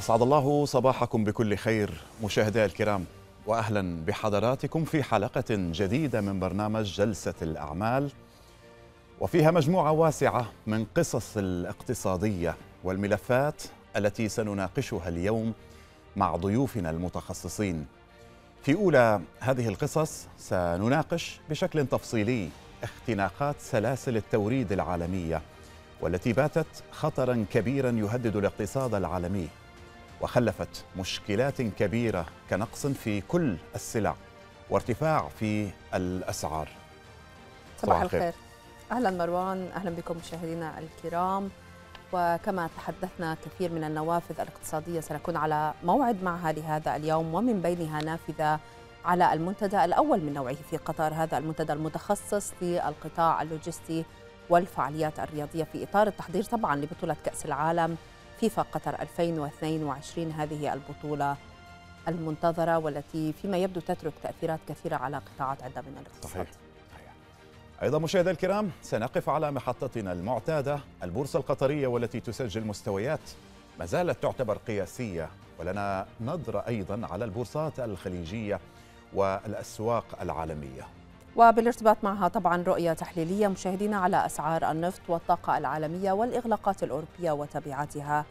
أسعد الله صباحكم بكل خير مشاهدي الكرام وأهلا بحضراتكم في حلقة جديدة من برنامج جلسة الأعمال. وفيها مجموعة واسعة من قصص الاقتصادية والملفات التي سنناقشها اليوم مع ضيوفنا المتخصصين. في أولى هذه القصص سنناقش بشكل تفصيلي اختناقات سلاسل التوريد العالمية والتي باتت خطرا كبيرا يهدد الاقتصاد العالمي. وخلفت مشكلات كبيرة كنقص في كل السلع وارتفاع في الأسعار. صباح الخير. أهلا مروان أهلا بكم مشاهدينا الكرام. وكما تحدثنا كثير من النوافذ الاقتصادية سنكون على موعد معها لهذا اليوم ومن بينها نافذة على المنتدى الأول من نوعه في قطر هذا المنتدى المتخصص للقطاع اللوجستي والفعاليات الرياضية في إطار التحضير طبعا لبطولة كأس العالم فيفا قطر 2022 هذه البطولة المنتظرة والتي فيما يبدو تترك تأثيرات كثيرة على قطاعات عدة من الاقتصاد صحيح. أيضا مشاهدي الكرام سنقف على محطتنا المعتادة البورصة القطرية والتي تسجل مستويات ما زالت تعتبر قياسية ولنا نظرة أيضا على البورصات الخليجية والأسواق العالمية. وبالارتباط معها طبعا رؤية تحليلية مشاهدينا على أسعار النفط والطاقة العالمية والإغلاقات الأوروبية وتبعاتها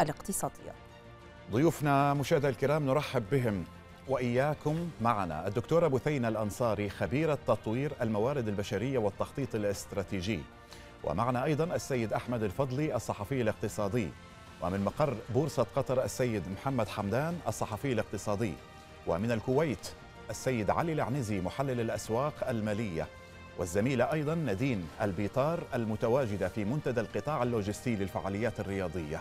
الاقتصادية. ضيوفنا مشاهدي الكرام نرحب بهم وإياكم معنا. الدكتورة بثينة الأنصاري خبيرة تطوير الموارد البشرية والتخطيط الاستراتيجي. ومعنا أيضا السيد أحمد الفضلي الصحفي الاقتصادي. ومن مقر بورصة قطر السيد محمد حمدان الصحفي الاقتصادي. ومن الكويت السيد علي العنزي محلل الأسواق المالية. والزميلة أيضا نادين البيطار المتواجدة في منتدى القطاع اللوجستي للفعاليات الرياضية.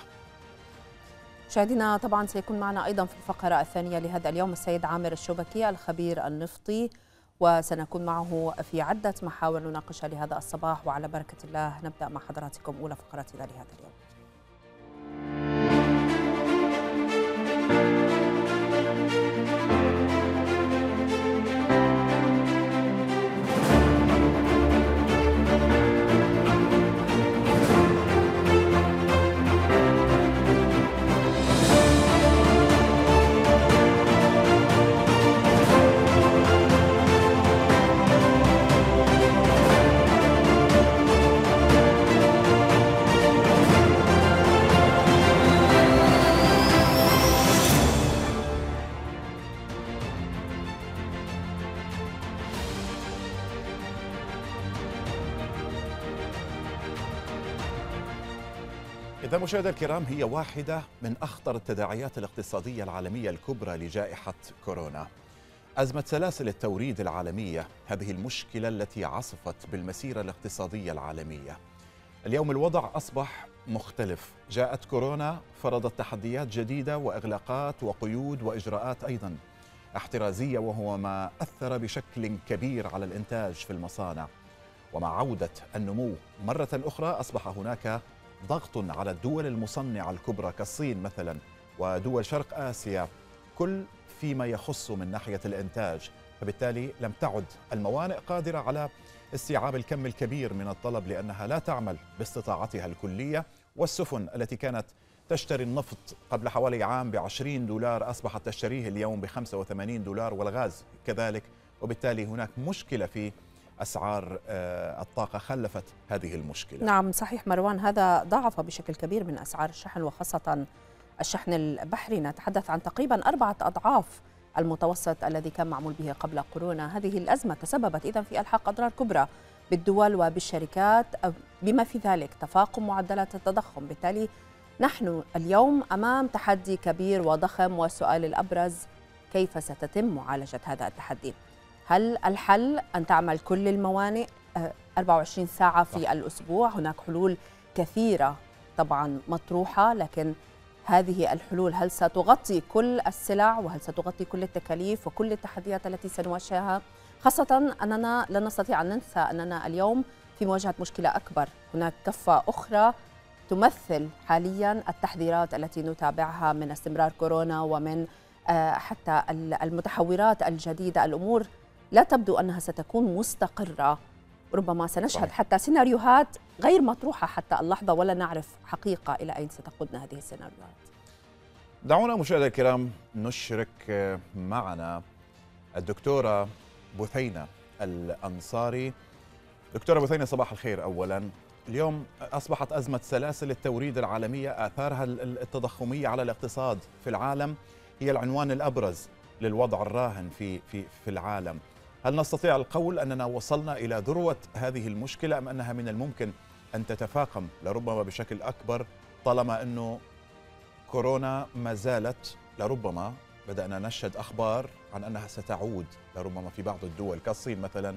مشاهدينا طبعا سيكون معنا أيضا في الفقرة الثانية لهذا اليوم السيد عامر الشبكي الخبير النفطي. وسنكون معه في عدة محاور نناقشها لهذا الصباح. وعلى بركة الله نبدأ مع حضراتكم أولى فقراتنا لهذا اليوم. إذا مشاهدي الكرام هي واحدة من أخطر التداعيات الاقتصادية العالمية الكبرى لجائحة كورونا. أزمة سلاسل التوريد العالمية هذه المشكلة التي عصفت بالمسيرة الاقتصادية العالمية. اليوم الوضع أصبح مختلف، جاءت كورونا فرضت تحديات جديدة وإغلاقات وقيود وإجراءات أيضا احترازية وهو ما أثر بشكل كبير على الإنتاج في المصانع. ومع عودة النمو مرة أخرى أصبح هناك ضغط على الدول المصنعة الكبرى كالصين مثلا ودول شرق آسيا كل فيما يخص من ناحية الإنتاج. فبالتالي لم تعد الموانئ قادرة على استيعاب الكم الكبير من الطلب لأنها لا تعمل باستطاعتها الكلية والسفن التي كانت تشتري النفط قبل حوالي عام ب 20 دولار أصبحت تشتريه اليوم ب 85 دولار والغاز كذلك. وبالتالي هناك مشكلة في أسعار الطاقة خلفت هذه المشكلة. نعم صحيح مروان هذا ضاعف بشكل كبير من أسعار الشحن وخاصة الشحن البحري نتحدث عن تقريبا أربعة أضعاف المتوسط الذي كان معمول به قبل كورونا، هذه الأزمة تسببت اذا في ألحاق أضرار كبرى بالدول وبالشركات بما في ذلك تفاقم معدلات التضخم، بالتالي نحن اليوم أمام تحدي كبير وضخم والسؤال الأبرز كيف ستتم معالجة هذا التحدي؟ هل الحل أن تعمل كل الموانئ 24 ساعة في الأسبوع؟ هناك حلول كثيرة طبعا مطروحة لكن هذه الحلول هل ستغطي كل السلع؟ وهل ستغطي كل التكاليف وكل التحديات التي سنواجهها؟ خاصة أننا لا نستطيع أن ننسى أننا اليوم في مواجهة مشكلة أكبر. هناك كفة أخرى تمثل حاليا التحذيرات التي نتابعها من استمرار كورونا ومن حتى المتحورات الجديدة. الأمور لا تبدو أنها ستكون مستقرة. ربما سنشهد صحيح. حتى سيناريوهات غير مطروحة حتى اللحظة ولا نعرف حقيقة إلى أين ستقودنا هذه السيناريوهات. دعونا مشاهدينا الكرام نشرك معنا الدكتورة بثينة الأنصاري. دكتورة بثينة صباح الخير أولا. اليوم أصبحت أزمة سلاسل التوريد العالمية آثارها التضخمية على الاقتصاد في العالم. هي العنوان الأبرز للوضع الراهن في في في العالم. هل نستطيع القول أننا وصلنا إلى ذروة هذه المشكلة أم أنها من الممكن أن تتفاقم؟ لربما بشكل أكبر طالما أنه كورونا ما زالت لربما بدأنا نشهد أخبار عن أنها ستعود لربما في بعض الدول كالصين مثلا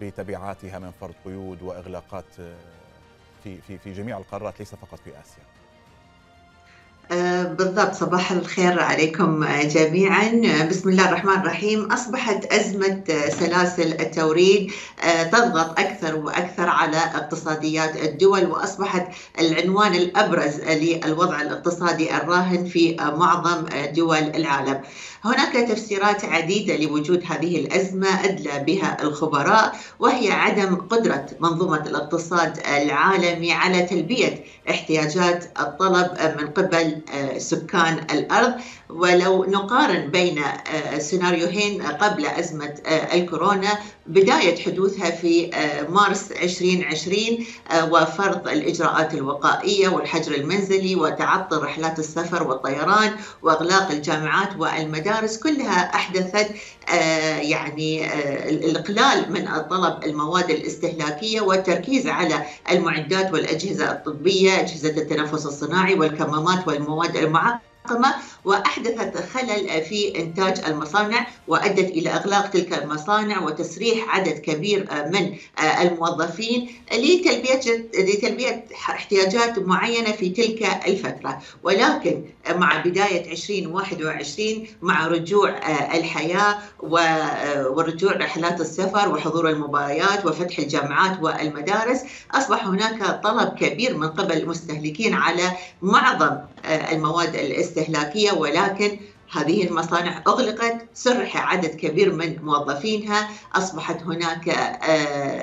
بتبعاتها من فرض قيود وإغلاقات في في في جميع القارات ليس فقط في آسيا. آه، بالضبط صباح الخير عليكم جميعا. بسم الله الرحمن الرحيم. أصبحت أزمة سلاسل التوريد آه، تضغط أكثر وأكثر على اقتصاديات الدول وأصبحت العنوان الأبرز للوضع الاقتصادي الراهن في معظم دول العالم. هناك تفسيرات عديدة لوجود هذه الأزمة أدلى بها الخبراء وهي عدم قدرة منظومة الاقتصاد العالمي على تلبية احتياجات الطلب من قبل آه، سكان الأرض. ولو نقارن بين آه، سيناريوهين قبل أزمة آه، الكورونا بداية حدوثها في مارس 2020 وفرض الإجراءات الوقائية والحجر المنزلي وتعطل رحلات السفر والطيران وإغلاق الجامعات والمدارس كلها أحدثت يعني الإقلال من طلب المواد الاستهلاكية والتركيز على المعدات والأجهزة الطبية أجهزة التنفس الصناعي والكمامات والمواد المعقمة. وأحدثت خلل في إنتاج المصانع وأدت إلى إغلاق تلك المصانع وتسريح عدد كبير من الموظفين لتلبية لتلبية احتياجات معينة في تلك الفترة. ولكن مع بداية 2021 مع رجوع الحياة ورجوع رحلات السفر وحضور المباريات وفتح الجامعات والمدارس أصبح هناك طلب كبير من قبل المستهلكين على معظم المواد ولكن هذه المصانع أغلقت سرح عدد كبير من موظفينها أصبحت هناك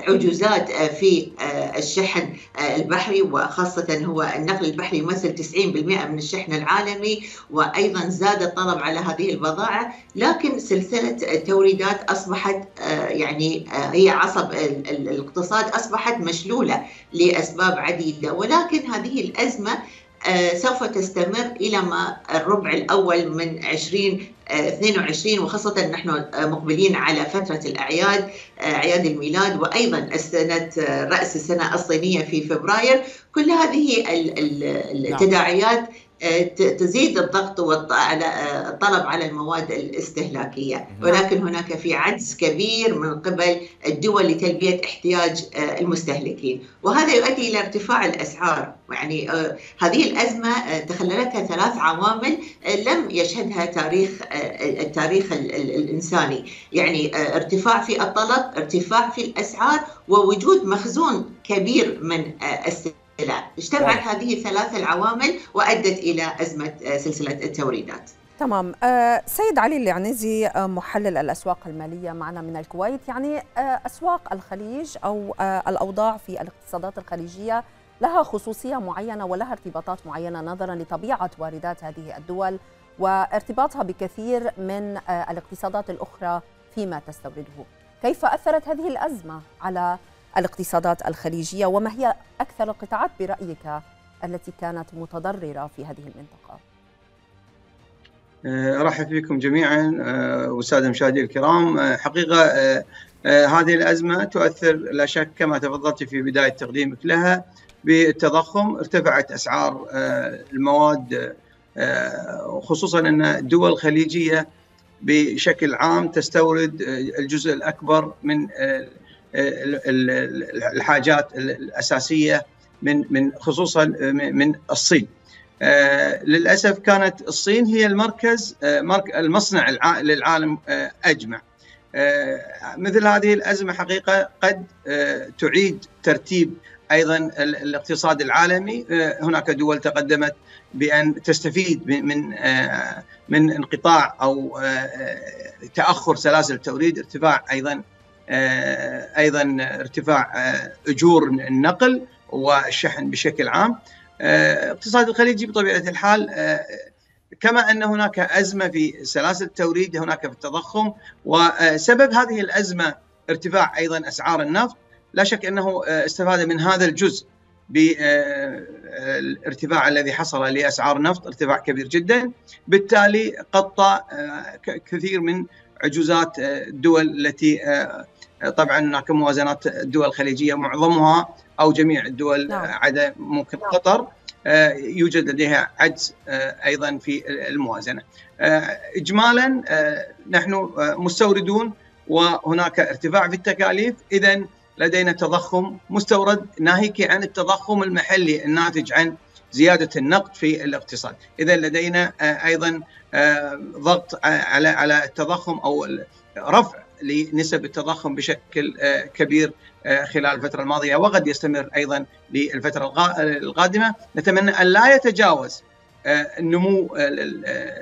عجوزات في الشحن البحري وخاصة هو النقل البحري يمثل 90% من الشحن العالمي وأيضا زاد الطلب على هذه البضائع لكن سلسلة التوريدات أصبحت يعني هي عصب الاقتصاد أصبحت مشلولة لأسباب عديدة. ولكن هذه الأزمة سوف تستمر إلى ما الربع الأول من 2022 وخاصة نحن مقبلين على فترة الأعياد أعياد الميلاد وأيضا السنة رأس السنة الصينية في فبراير. كل هذه التداعيات تزيد الضغط على الطلب على المواد الاستهلاكية. ولكن هناك في عجز كبير من قبل الدول لتلبية احتياج المستهلكين. وهذا يؤدي إلى ارتفاع الأسعار. يعني هذه الأزمة تخللتها ثلاث عوامل لم يشهدها تاريخ التاريخ الإنساني. يعني ارتفاع في الطلب ارتفاع في الأسعار ووجود مخزون كبير من السلع لا اجتمعت هذه الثلاث العوامل وأدت إلى أزمة سلسلة التوريدات. تمام. أه سيد علي العنزي محلل الأسواق المالية معنا من الكويت. يعني أسواق الخليج أو أه الأوضاع في الاقتصادات الخليجية لها خصوصية معينة ولها ارتباطات معينة نظرا لطبيعة واردات هذه الدول وارتباطها بكثير من الاقتصادات الأخرى فيما تستورده. كيف أثرت هذه الأزمة على الاقتصادات الخليجية وما هي أكثر القطاعات برأيك التي كانت متضررة في هذه المنطقة؟ أرحب بكم جميعا والساده المشاهدين الكرام حقيقة هذه الأزمة تؤثر لا شك كما تفضلت في بداية تقديمك لها بالتضخم ارتفعت أسعار المواد خصوصا أن الدول الخليجية بشكل عام تستورد الجزء الأكبر من الحاجات الأساسية من من خصوصا من الصين. للأسف كانت الصين هي المركز المصنع للعالم أجمع. مثل هذه الأزمة حقيقة قد تعيد ترتيب أيضا الاقتصاد العالمي هناك دول تقدمت بأن تستفيد من من انقطاع أو تأخر سلاسل التوريد ارتفاع أيضا أيضا ارتفاع أجور النقل والشحن بشكل عام. اقتصاد الخليجي بطبيعة الحال كما أن هناك أزمة في سلاسل التوريد هناك في التضخم وسبب هذه الأزمة ارتفاع أيضا أسعار النفط. لا شك أنه استفاد من هذا الجزء بالارتفاع الذي حصل لأسعار النفط ارتفاع كبير جدا. بالتالي غطى كثير من عجوزات الدول التي طبعا هناك موازنات الدول الخليجية معظمها أو جميع الدول نعم. عدا ممكن نعم. قطر يوجد لديها عجز أيضا في الموازنة. اجمالا نحن مستوردون وهناك ارتفاع في التكاليف اذا لدينا تضخم مستورد ناهيك عن التضخم المحلي الناتج عن زيادة النقد في الاقتصاد، اذا لدينا أيضا ضغط على على التضخم أو رفع لنسب التضخم بشكل كبير خلال الفترة الماضية وقد يستمر أيضا للفترة القادمة، نتمنى أن لا يتجاوز نمو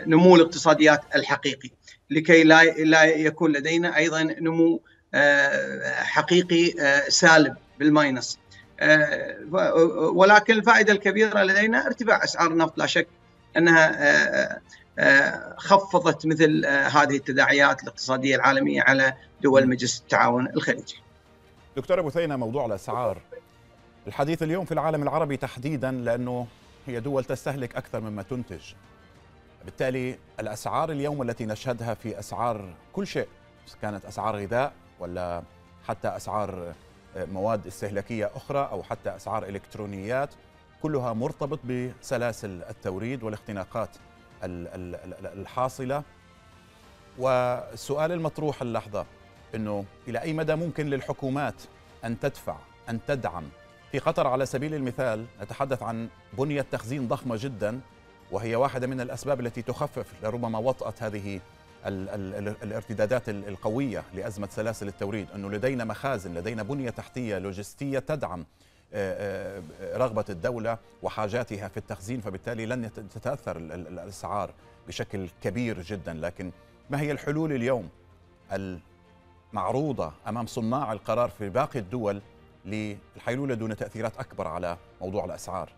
نمو الاقتصاديات الحقيقي لكي لا لا يكون لدينا أيضا نمو حقيقي سالب بالماينس. ولكن الفائدة الكبيرة لدينا ارتفاع أسعار النفط لا شك أنها خفضت مثل هذه التداعيات الاقتصادية العالمية على دول مجلس التعاون الخليجي. دكتور أبو ثينة موضوع الأسعار الحديث اليوم في العالم العربي تحديدا لأنه هي دول تستهلك أكثر مما تنتج. بالتالي الأسعار اليوم التي نشهدها في أسعار كل شيء كانت أسعار غذاء ولا حتى أسعار مواد استهلاكية أخرى أو حتى أسعار إلكترونيات كلها مرتبط بسلاسل التوريد والاختناقات الحاصلة. والسؤال المطروح اللحظة إنه إلى أي مدى ممكن للحكومات أن تدفع أن تدعم؟ في قطر على سبيل المثال نتحدث عن بنية تخزين ضخمة جدا وهي واحدة من الأسباب التي تخفف لربما وطأة هذه ال ال الارتدادات القوية لأزمة سلاسل التوريد إنه لدينا مخازن لدينا بنية تحتية لوجستية تدعم. رغبة الدولة وحاجاتها في التخزين فبالتالي لن تتأثر الأسعار بشكل كبير جدا. لكن ما هي الحلول اليوم المعروضة أمام صناع القرار في باقي الدول للحيلولة دون تأثيرات أكبر على موضوع الأسعار؟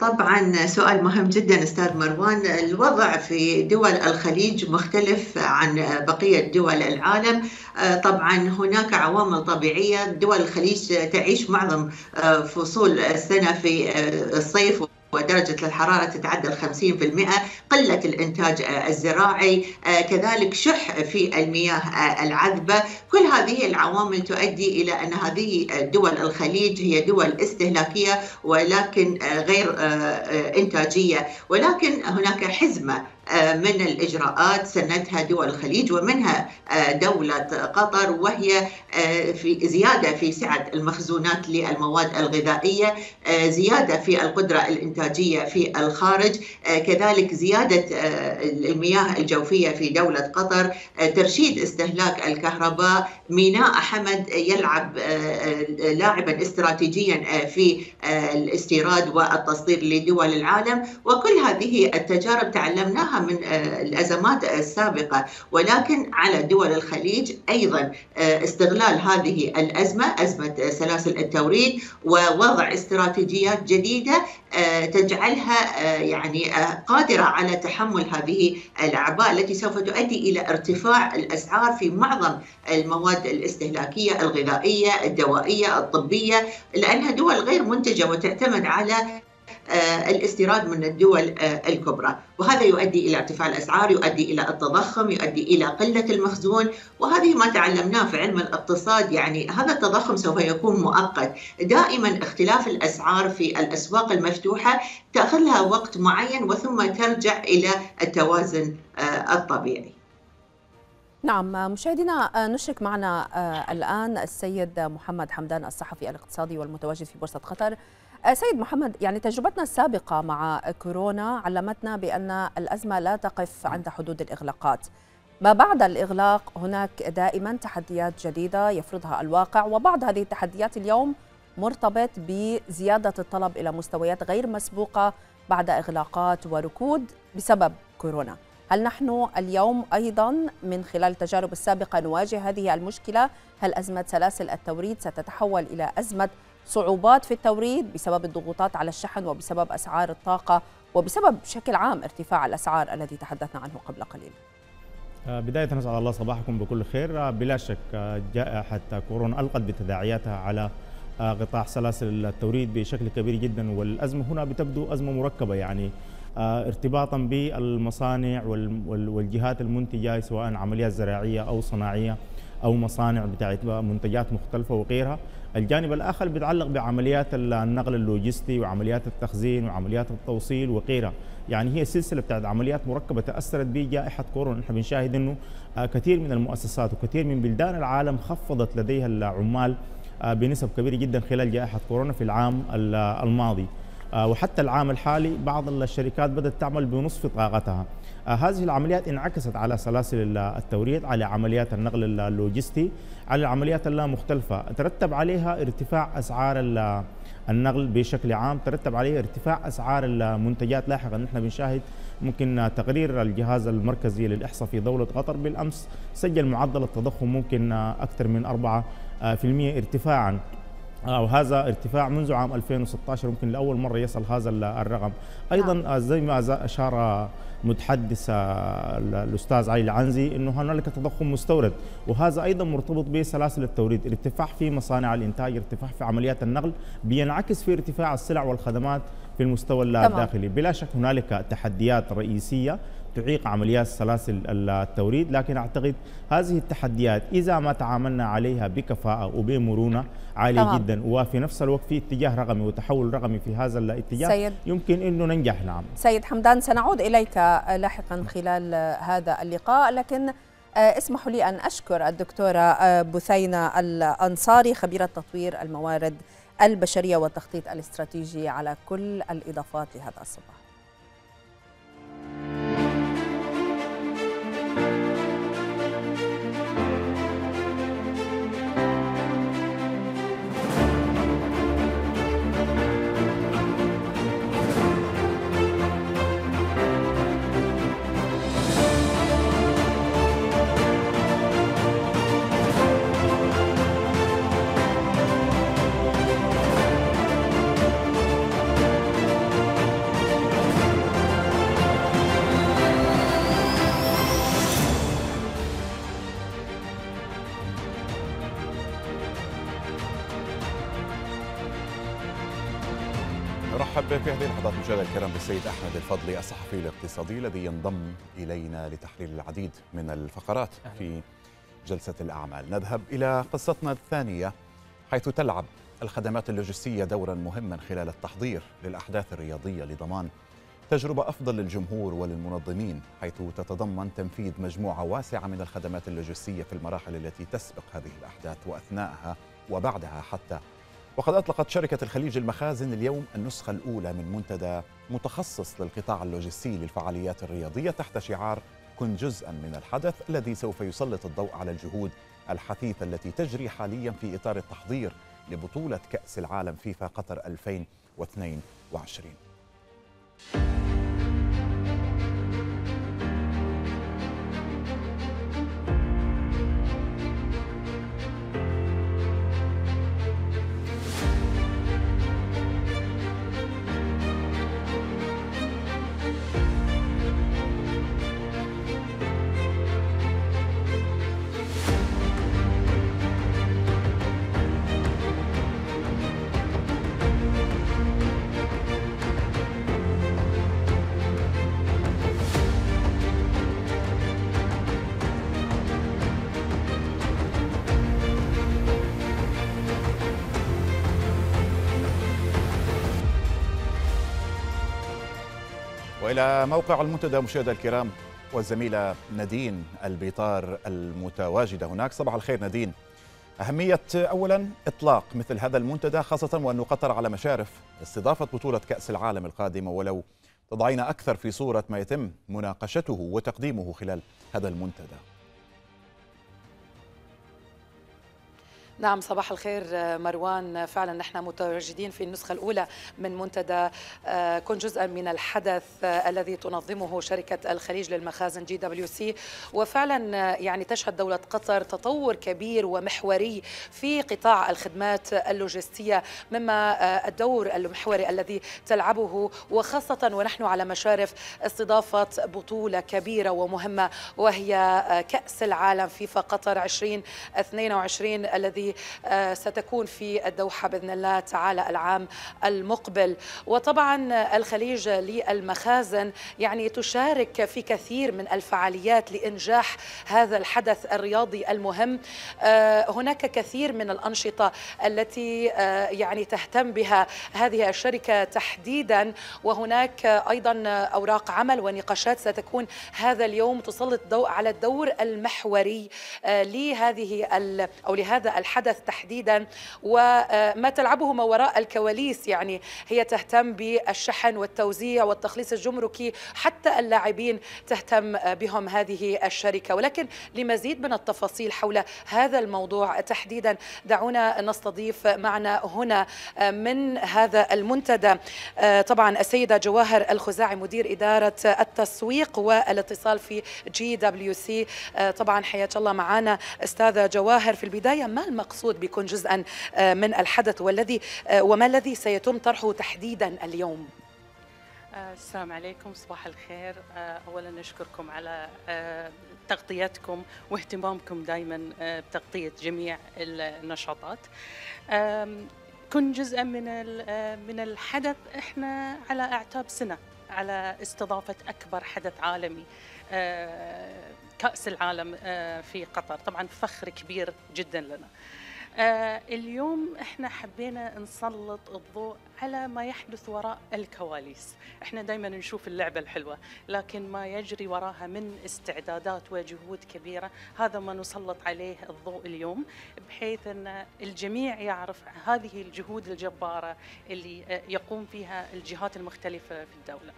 طبعا سؤال مهم جدا أستاذ مروان. الوضع في دول الخليج مختلف عن بقية دول العالم. طبعا هناك عوامل طبيعية. دول الخليج تعيش معظم فصول السنة في الصيف. ودرجة الحرارة تتعدى ال 50% قلة الإنتاج الزراعي كذلك شح في المياه العذبة. كل هذه العوامل تؤدي إلى أن هذه دول الخليج هي دول استهلاكية ولكن غير إنتاجية. ولكن هناك حزمة من الإجراءات سنتها دول الخليج ومنها دولة قطر وهي في زيادة في سعة المخزونات للمواد الغذائية زيادة في القدرة الإنتاجية في الخارج كذلك زيادة المياه الجوفية في دولة قطر ترشيد استهلاك الكهرباء ميناء حمد يلعب لاعبا استراتيجيا في الاستيراد والتصدير لدول العالم وكل هذه التجارب تعلمناها من الأزمات السابقة. ولكن على دول الخليج أيضا استغلال هذه الأزمة أزمة سلاسل التوريد ووضع استراتيجيات جديدة تجعلها يعني قادرة على تحمل هذه الأعباء التي سوف تؤدي إلى ارتفاع الأسعار في معظم المواد الاستهلاكية الغذائية الدوائية الطبية لأنها دول غير منتجة وتعتمد على الاستيراد من الدول الكبرى. وهذا يؤدي إلى ارتفاع الأسعار يؤدي إلى التضخم يؤدي إلى قلة المخزون. وهذه ما تعلمناه في علم الاقتصاد يعني هذا التضخم سوف يكون مؤقت. دائما اختلاف الأسعار في الأسواق المفتوحة تأخذ لها وقت معين وثم ترجع إلى التوازن الطبيعي. نعم مشاهدينا نشرك معنا الآن السيد محمد حمدان الصحفي الاقتصادي والمتواجد في بورصة قطر. سيد محمد يعني تجربتنا السابقة مع كورونا علمتنا بأن الأزمة لا تقف عند حدود الإغلاقات ما بعد الإغلاق هناك دائما تحديات جديدة يفرضها الواقع وبعض هذه التحديات اليوم مرتبط بزيادة الطلب إلى مستويات غير مسبوقة بعد إغلاقات وركود بسبب كورونا هل نحن اليوم أيضا من خلال التجارب السابقة نواجه هذه المشكلة؟ هل أزمة سلاسل التوريد ستتحول إلى أزمة صعوبات في التوريد بسبب الضغوطات على الشحن وبسبب أسعار الطاقة وبسبب بشكل عام ارتفاع الأسعار الذي تحدثنا عنه قبل قليل. آه، بداية نسعد الله صباحكم بكل خير. آه، بلا شك آه، جائحة كورونا ألقت بتداعياتها على قطاع سلاسل التوريد بشكل كبير جدا والأزمة هنا بتبدو أزمة مركبة يعني ارتباطا بالمصانع والجهات المنتجة سواء عمليات زراعية أو صناعية. أو مصانع بتاعت منتجات مختلفة وغيرها. الجانب الآخر بيتعلق بعمليات النقل اللوجستي وعمليات التخزين وعمليات التوصيل وغيرها. يعني هي سلسلة بتاعت عمليات مركبة تأثرت بجائحة كورونا. نحن بنشاهد أنه آه، كثير من المؤسسات وكثير من بلدان العالم خفضت لديها العمال آه، بنسب كبيرة جدا خلال جائحة كورونا في العام الماضي. آه، وحتى العام الحالي بعض الشركات بدأت تعمل بنصف طاقتها. هذه العمليات انعكست على سلاسل التوريد على عمليات النقل اللوجستي على العمليات المختلفة ترتب عليها ارتفاع أسعار النقل بشكل عام ترتب عليه ارتفاع أسعار المنتجات. لاحقا نحن بنشاهد ممكن تقرير الجهاز المركزي للإحصاء في دولة قطر بالأمس سجل معدل التضخم ممكن أكثر من 4% ارتفاعا. وهذا ارتفاع منذ عام 2016 ممكن لأول مرة يصل هذا الرقم. أيضا نعم. زي ما أشار متحدث الأستاذ علي العنزي إنه هنالك تضخم مستورد وهذا أيضا مرتبط بسلاسل التوريد ارتفاع في مصانع الإنتاج ارتفاع في عمليات النقل بينعكس في ارتفاع السلع والخدمات في المستوى الداخلي. بلا شك هنالك تحديات رئيسية تعيق عمليات سلاسل التوريد لكن أعتقد هذه التحديات إذا ما تعاملنا عليها بكفاءة وبمرونة عالية طبعا. جدا وفي نفس الوقت في اتجاه رقمي وتحول رقمي في هذا الاتجاه سيد. يمكن أنه ننجح نعم. سيد حمدان سنعود إليك لاحقا خلال هذا اللقاء لكن آه، اسمحوا لي أن أشكر الدكتورة آه، بثينة الأنصاري خبيرة تطوير الموارد البشرية والتخطيط الاستراتيجي على كل الإضافات لهذا الصباح. thank you في هذه اللحظات مشاهدينا الكرام بالسيد أحمد الفضلي الصحفي الاقتصادي الذي ينضم إلينا لتحليل العديد من الفقرات في جلسة الأعمال. نذهب إلى قصتنا الثانية حيث تلعب الخدمات اللوجستية دورا مهما خلال التحضير للأحداث الرياضية لضمان تجربة أفضل للجمهور وللمنظمين حيث تتضمن تنفيذ مجموعة واسعة من الخدمات اللوجستية في المراحل التي تسبق هذه الأحداث وأثناءها وبعدها حتى وقد أطلقت شركة الخليج المخازن اليوم النسخة الأولى من منتدى متخصص للقطاع اللوجستي للفعاليات الرياضية تحت شعار كن جزءا من الحدث الذي سوف يسلط الضوء على الجهود الحثيثة التي تجري حاليا في إطار التحضير لبطولة كأس العالم فيفا قطر 2022 والى موقع المنتدى مشاهدينا الكرام والزميلة نادين البيطار المتواجدة هناك. صباح الخير نادين. أهمية أولا إطلاق مثل هذا المنتدى خاصة وأنه قطر على مشارف استضافة بطولة كأس العالم القادمة ولو تضعينا أكثر في صورة ما يتم مناقشته وتقديمه خلال هذا المنتدى. نعم صباح الخير مروان. فعلا نحن متواجدين في النسخة الأولى من منتدى آه، كن جزءا من الحدث آه، الذي تنظمه شركة الخليج للمخازن GWC. وفعلا آه، يعني تشهد دولة قطر تطور كبير ومحوري في قطاع الخدمات اللوجستية مما الدور المحوري الذي تلعبه. وخاصة ونحن على مشارف استضافة بطولة كبيرة ومهمة وهي كأس العالم فيفا قطر 2022 الذي آه، ستكون في الدوحة بإذن الله تعالى العام المقبل. وطبعا الخليج للمخازن يعني تشارك في كثير من الفعاليات لإنجاح هذا الحدث الرياضي المهم. آه، هناك كثير من الأنشطة التي آه، يعني تهتم بها هذه الشركة تحديدا. وهناك أيضا أوراق عمل ونقاشات ستكون هذا اليوم تسلط الضوء على الدور المحوري لهذه أو لهذا الحدث. الحدث تحديدا وما تلعبه ما وراء الكواليس. يعني هي تهتم بالشحن والتوزيع والتخليص الجمركي حتى اللاعبين تهتم بهم هذه الشركة. ولكن لمزيد من التفاصيل حول هذا الموضوع تحديدا دعونا نستضيف معنا هنا من هذا المنتدى طبعا السيدة جواهر الخزاعي مدير إدارة التسويق والاتصال في GWC. طبعا حياة الله معنا أستاذة جواهر في البداية. ما المقصود بكن جزءا آه، من الحدث والذي آه، وما الذي سيتم طرحه تحديدا اليوم؟ آه، السلام عليكم صباح الخير. اولا نشكركم على تغطيتكم واهتمامكم دائما بتغطية جميع النشاطات. كن جزءا من من الحدث. إحنا على أعتاب سنة على استضافة أكبر حدث عالمي. كأس العالم في قطر. طبعا فخر كبير جدا لنا. آه اليوم إحنا حبينا نسلط الضوء على ما يحدث وراء الكواليس. إحنا دائما نشوف اللعبة الحلوة لكن ما يجري وراها من استعدادات وجهود كبيرة هذا ما نسلط عليه الضوء اليوم بحيث أن الجميع يعرف هذه الجهود الجبارة اللي آه، يقوم فيها الجهات المختلفة في الدولة.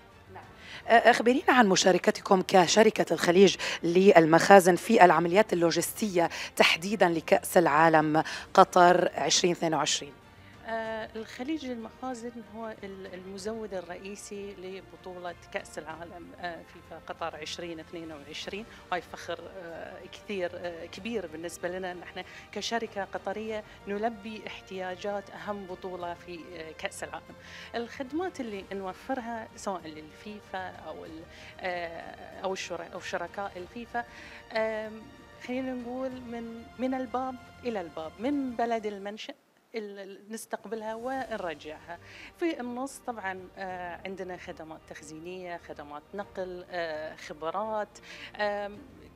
أخبرينا عن مشاركتكم كشركة الخليج للمخازن في العمليات اللوجستية تحديدا لكأس العالم قطر 2022 آه، الخليج للمخازن هو المزود الرئيسي لبطولة كأس العالم آه، في قطر 2022 وهي فخر آه، كثير كبير بالنسبة لنا. نحن كشركة قطرية نلبي احتياجات أهم بطولة في كأس العالم. الخدمات اللي نوفرها سواء للفيفا أو أو أو شركاء الفيفا خلينا نقول من من الباب إلى الباب من بلد المنشأ نستقبلها ونرجعها. في النص طبعا آه، عندنا خدمات تخزينية خدمات نقل آه، خبرات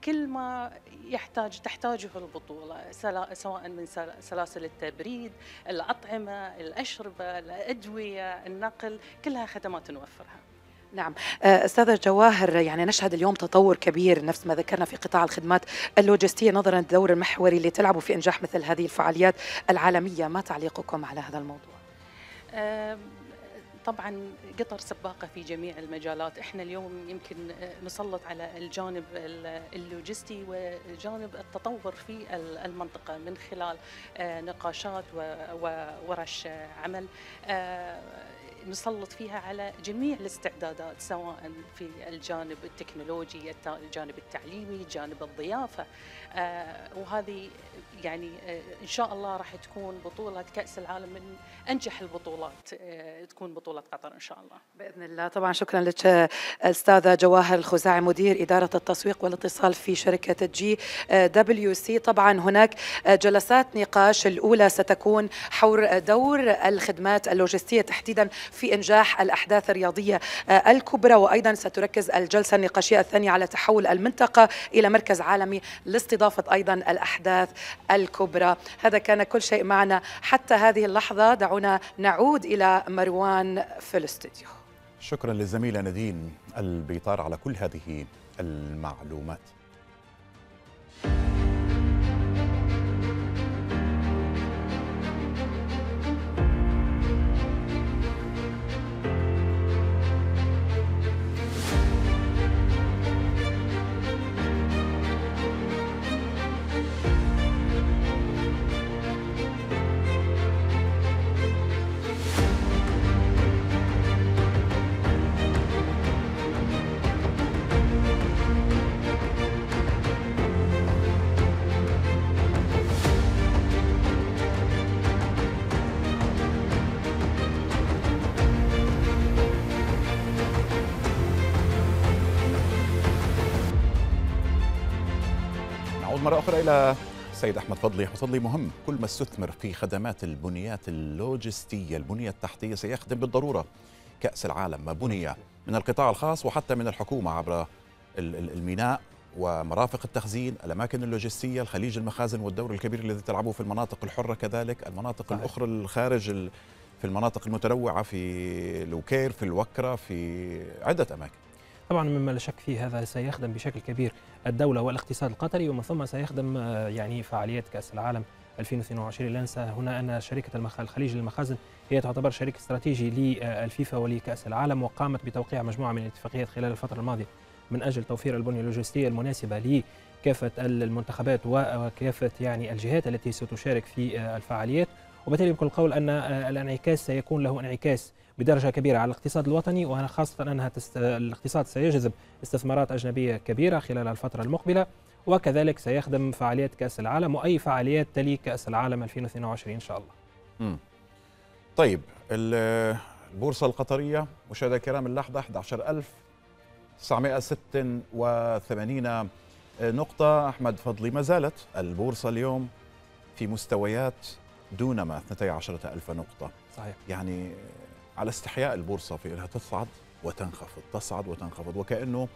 كل ما يحتاج تحتاجه البطولة سواء من سلاسل التبريد الأطعمة الأشربة الأدوية النقل كلها خدمات نوفرها. نعم. آه، أستاذة جواهر يعني نشهد اليوم تطور كبير نفس ما ذكرنا في قطاع الخدمات اللوجستية نظرا للدور المحوري اللي تلعبه في إنجاح مثل هذه الفعاليات العالمية. ما تعليقكم على هذا الموضوع؟ طبعا قطر سباقة في جميع المجالات. إحنا اليوم يمكن نسلط على الجانب اللوجستي وجانب التطور في المنطقة من خلال آه، نقاشات وورش عمل. آه، نسلط فيها على جميع الاستعدادات سواء في الجانب التكنولوجي الجانب التعليمي جانب الضيافة. وهذه يعني آه، إن شاء الله راح تكون بطولة كأس العالم من أنجح البطولات آه، تكون بطولة قطر إن شاء الله. بإذن الله. طبعا شكرا لك أستاذة جواهر الخزاعي مدير إدارة التسويق والاتصال في شركة GWC. طبعا هناك جلسات نقاش الأولى ستكون حول دور الخدمات اللوجستية تحديدا في إنجاح الأحداث الرياضية الكبرى وأيضا ستركز الجلسة النقاشية الثانية على تحول المنطقة إلى مركز عالمي لاستضافة أيضا الأحداث الكبرى. هذا كان كل شيء معنا حتى هذه اللحظة. دعونا نعود إلى مروان في الاستوديو. شكرا للزميلة نادين البيطار على كل هذه المعلومات. إلى السيد أحمد فضلي. أحمد فضلي مهم. كل ما استثمر في خدمات البنيات اللوجستية البنية التحتية سيخدم بالضرورة. كأس العالم ما بني من القطاع الخاص وحتى من الحكومة عبر الميناء ومرافق التخزين الأماكن اللوجستية الخليج المخازن والدور الكبير الذي تلعبه في المناطق الحرة كذلك المناطق صحيح. الأخرى الخارج في المناطق المتنوعة في لوكير في الوكرة في عدة أماكن. طبعا مما لا شك فيه هذا سيخدم بشكل كبير الدولة والاقتصاد القطري ومن ثم سيخدم آه، يعني فعاليات كأس العالم 2022 لا ننسى هنا أن شركة الخليج للمخازن هي تعتبر شريك استراتيجي للفيفا ولكأس العالم وقامت بتوقيع مجموعة من الاتفاقيات خلال الفترة الماضية من أجل توفير البنية اللوجستية المناسبة لكافة المنتخبات وكافة يعني الجهات التي ستشارك في آه، الفعاليات. وبالتالي بكل قول أن آه، الانعكاس سيكون له انعكاس بدرجة كبيرة على الاقتصاد الوطني وخاصة أنها تست... الاقتصاد سيجذب استثمارات أجنبية كبيرة خلال الفترة المقبلة وكذلك سيخدم فعاليات كأس العالم وأي فعاليات تلي كأس العالم 2022 إن شاء الله. م. طيب البورصة القطرية مشاهدة الكرام اللحظة 11986 نقطة. أحمد فضلي ما زالت البورصة اليوم في مستويات دون ما 12 ألف نقطة؟ صحيح. يعني على استحياء البورصة في أنها تصعد وتنخفض تصعد وتنخفض وكأنه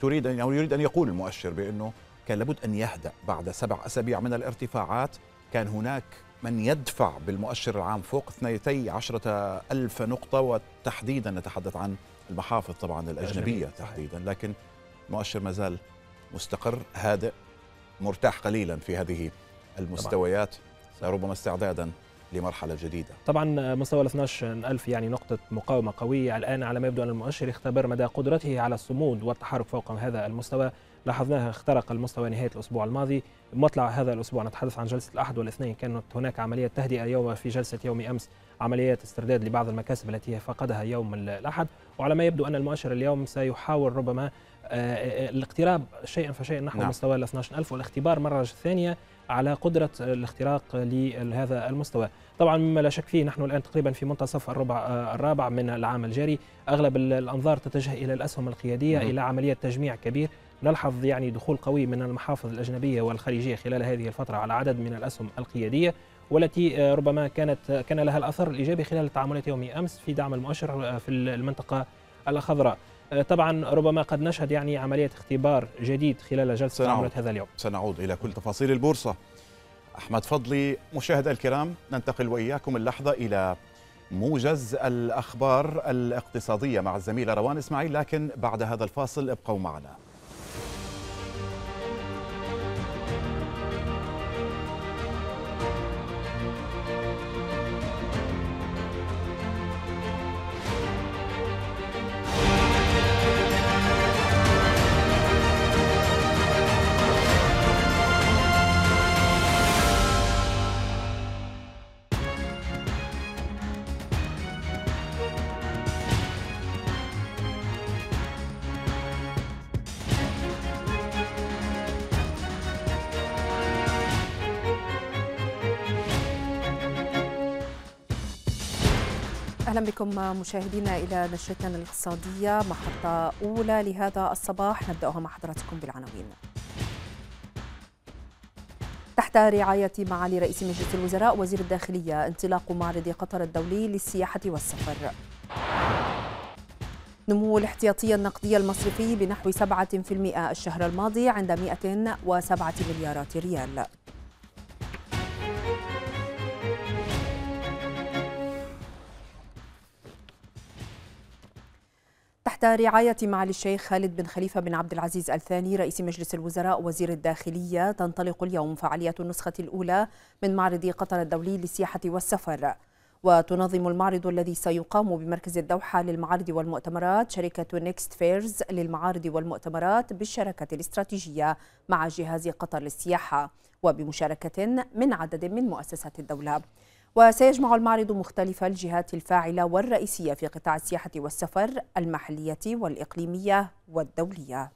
تريد أن أو يريد أن يقول المؤشر بأنه كان لابد أن يهدأ بعد سبع أسابيع من الارتفاعات. كان هناك من يدفع بالمؤشر العام فوق 12 ألف نقطة وتحديدا نتحدث عن المحافظ طبعا الأجنبية تحديدا لكن المؤشر ما زال مستقر هادئ مرتاح قليلا في هذه المستويات. ربما استعدادا لمرحلة جديدة. طبعا مستوى ال 12000 يعني نقطة مقاومة قوية الآن على ما يبدو أن المؤشر يختبر مدى قدرته على الصمود والتحرك فوق هذا المستوى. لاحظناها اخترق المستوى نهاية الأسبوع الماضي. مطلع هذا الأسبوع نتحدث عن جلسة الأحد والاثنين. كانت هناك عملية تهدئة يوم في جلسة يوم أمس عمليات استرداد لبعض المكاسب التي فقدها يوم الأحد. وعلى ما يبدو أن المؤشر اليوم سيحاول ربما آه، آه، الاقتراب شيئا فشيئا نحو نعم. مستوى ال 12000 والاختبار مرة ثانية على قدرة الاختراق لهذا المستوى. طبعا مما لا شك فيه نحن الآن تقريبا في منتصف الربع آه، الرابع من العام الجاري. أغلب الأنظار تتجه إلى الأسهم القيادية إلى عملية تجميع كبير. نلحظ يعني دخول قوي من المحافظ الأجنبية والخليجية خلال هذه الفترة على عدد من الأسهم القيادية والتي آه، ربما كانت كان لها الأثر الإيجابي خلال التعاملات يومي أمس في دعم المؤشر آه، في المنطقة الخضراء. طبعا ربما قد نشهد يعني عملية اختبار جديد خلال جلسة تعاملات هذا اليوم. سنعود إلى كل تفاصيل البورصة. أحمد فضلي مشاهدة الكرام ننتقل وإياكم اللحظة إلى موجز الأخبار الاقتصادية مع الزميلة روان إسماعيل لكن بعد هذا الفاصل ابقوا معنا. بكم مشاهدينا إلى نشرتنا الاقتصادية محطة أولى لهذا الصباح نبدأها مع حضراتكم بالعناوين. تحت رعاية معالي رئيس مجلس الوزراء وزير الداخلية انطلاق معرض قطر الدولي للسياحة والسفر. نمو الاحتياطي النقدي المصرفي بنحو 7% الشهر الماضي عند 107 مليارات ريال. تحت رعاية معالي الشيخ خالد بن خليفة بن عبد العزيز آل ثاني رئيس مجلس الوزراء وزير الداخلية. تنطلق اليوم فعاليات النسخة الأولى من معرض قطر الدولي للسياحة والسفر. وتنظم المعرض الذي سيقام بمركز الدوحة للمعارض والمؤتمرات شركة Next Fairs للمعارض والمؤتمرات بالشراكة الاستراتيجية مع جهاز قطر للسياحة وبمشاركة من عدد من مؤسسات الدولة. وسيجمع المعرض مختلف الجهات الفاعلة والرئيسية في قطاع السياحة والسفر المحلية والإقليمية والدولية.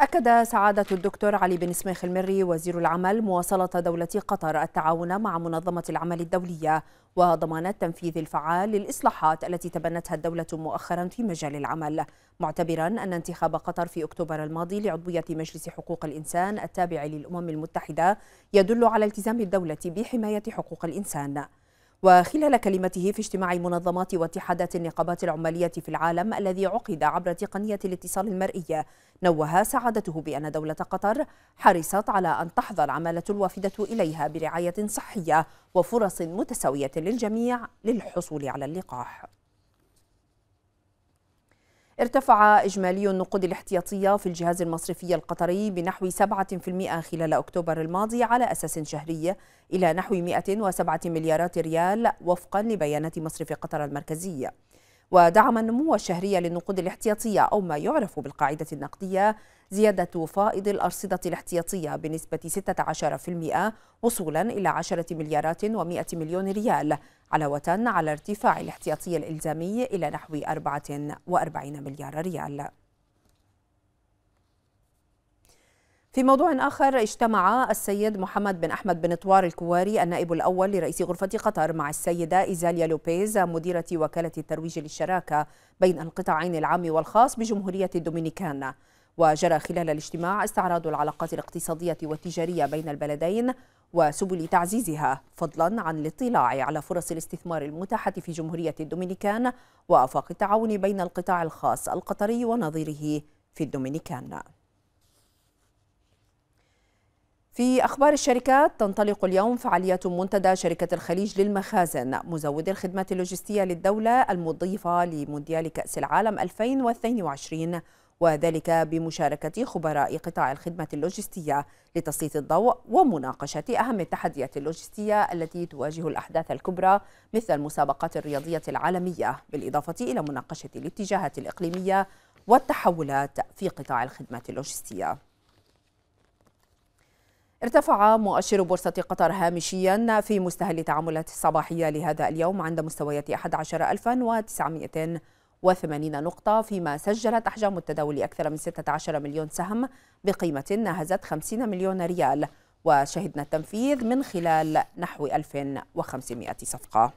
أكد سعادة الدكتور علي بن سميخ المري وزير العمل مواصلة دولة قطر التعاون مع منظمة العمل الدولية وضمان التنفيذ الفعال للإصلاحات التي تبنتها الدولة مؤخرا في مجال العمل معتبرا أن انتخاب قطر في أكتوبر الماضي لعضوية مجلس حقوق الإنسان التابع للأمم المتحدة يدل على التزام الدولة بحماية حقوق الإنسان. وخلال كلمته في اجتماع منظمات واتحادات النقابات العمالية في العالم الذي عقد عبر تقنية الاتصال المرئي نوه سعادته بأن دولة قطر حرصت على أن تحظى العمالة الوافدة إليها برعاية صحية وفرص متساوية للجميع للحصول على اللقاح. ارتفع إجمالي النقود الاحتياطية في الجهاز المصرفي القطري بنحو 7% خلال أكتوبر الماضي على أساس شهري إلى نحو 107 مليارات ريال وفقا لبيانات مصرف قطر المركزي ودعم النمو الشهري للنقود الاحتياطية أو ما يعرف بالقاعدة النقدية زيادة فائض الأرصدة الاحتياطية بنسبة 16% وصولا إلى 10 مليارات و100 مليون ريال علاوة على ارتفاع الاحتياطي الإلزامي إلى نحو 44 مليار ريال. في موضوع آخر اجتمع السيد محمد بن أحمد بن طوار الكواري النائب الأول لرئيس غرفة قطر مع السيدة إيزاليا لوبيز مديرة وكالة الترويج للشراكة بين القطاعين العام والخاص بجمهورية الدومينيكان. وجرى خلال الاجتماع استعراض العلاقات الاقتصادية والتجارية بين البلدين وسبل تعزيزها فضلا عن الاطلاع على فرص الاستثمار المتاحة في جمهورية الدومينيكان وآفاق التعاون بين القطاع الخاص القطري ونظيره في الدومينيكان. في أخبار الشركات تنطلق اليوم فعاليات منتدى شركة الخليج للمخازن مزود الخدمات اللوجستية للدولة المضيفة لمونديال كأس العالم 2022 وذلك بمشاركة خبراء قطاع الخدمة اللوجستية لتسليط الضوء ومناقشة أهم التحديات اللوجستية التي تواجه الأحداث الكبرى مثل المسابقات الرياضية العالمية بالإضافة إلى مناقشة الاتجاهات الإقليمية والتحولات في قطاع الخدمات اللوجستية. ارتفع مؤشر بورصة قطر هامشيا في مستهل التعاملات الصباحية لهذا اليوم عند مستويات 11980 نقطة فيما سجلت أحجام التداول أكثر من 16 مليون سهم بقيمة ناهزت 50 مليون ريال وشهدنا التنفيذ من خلال نحو 1500 صفقة.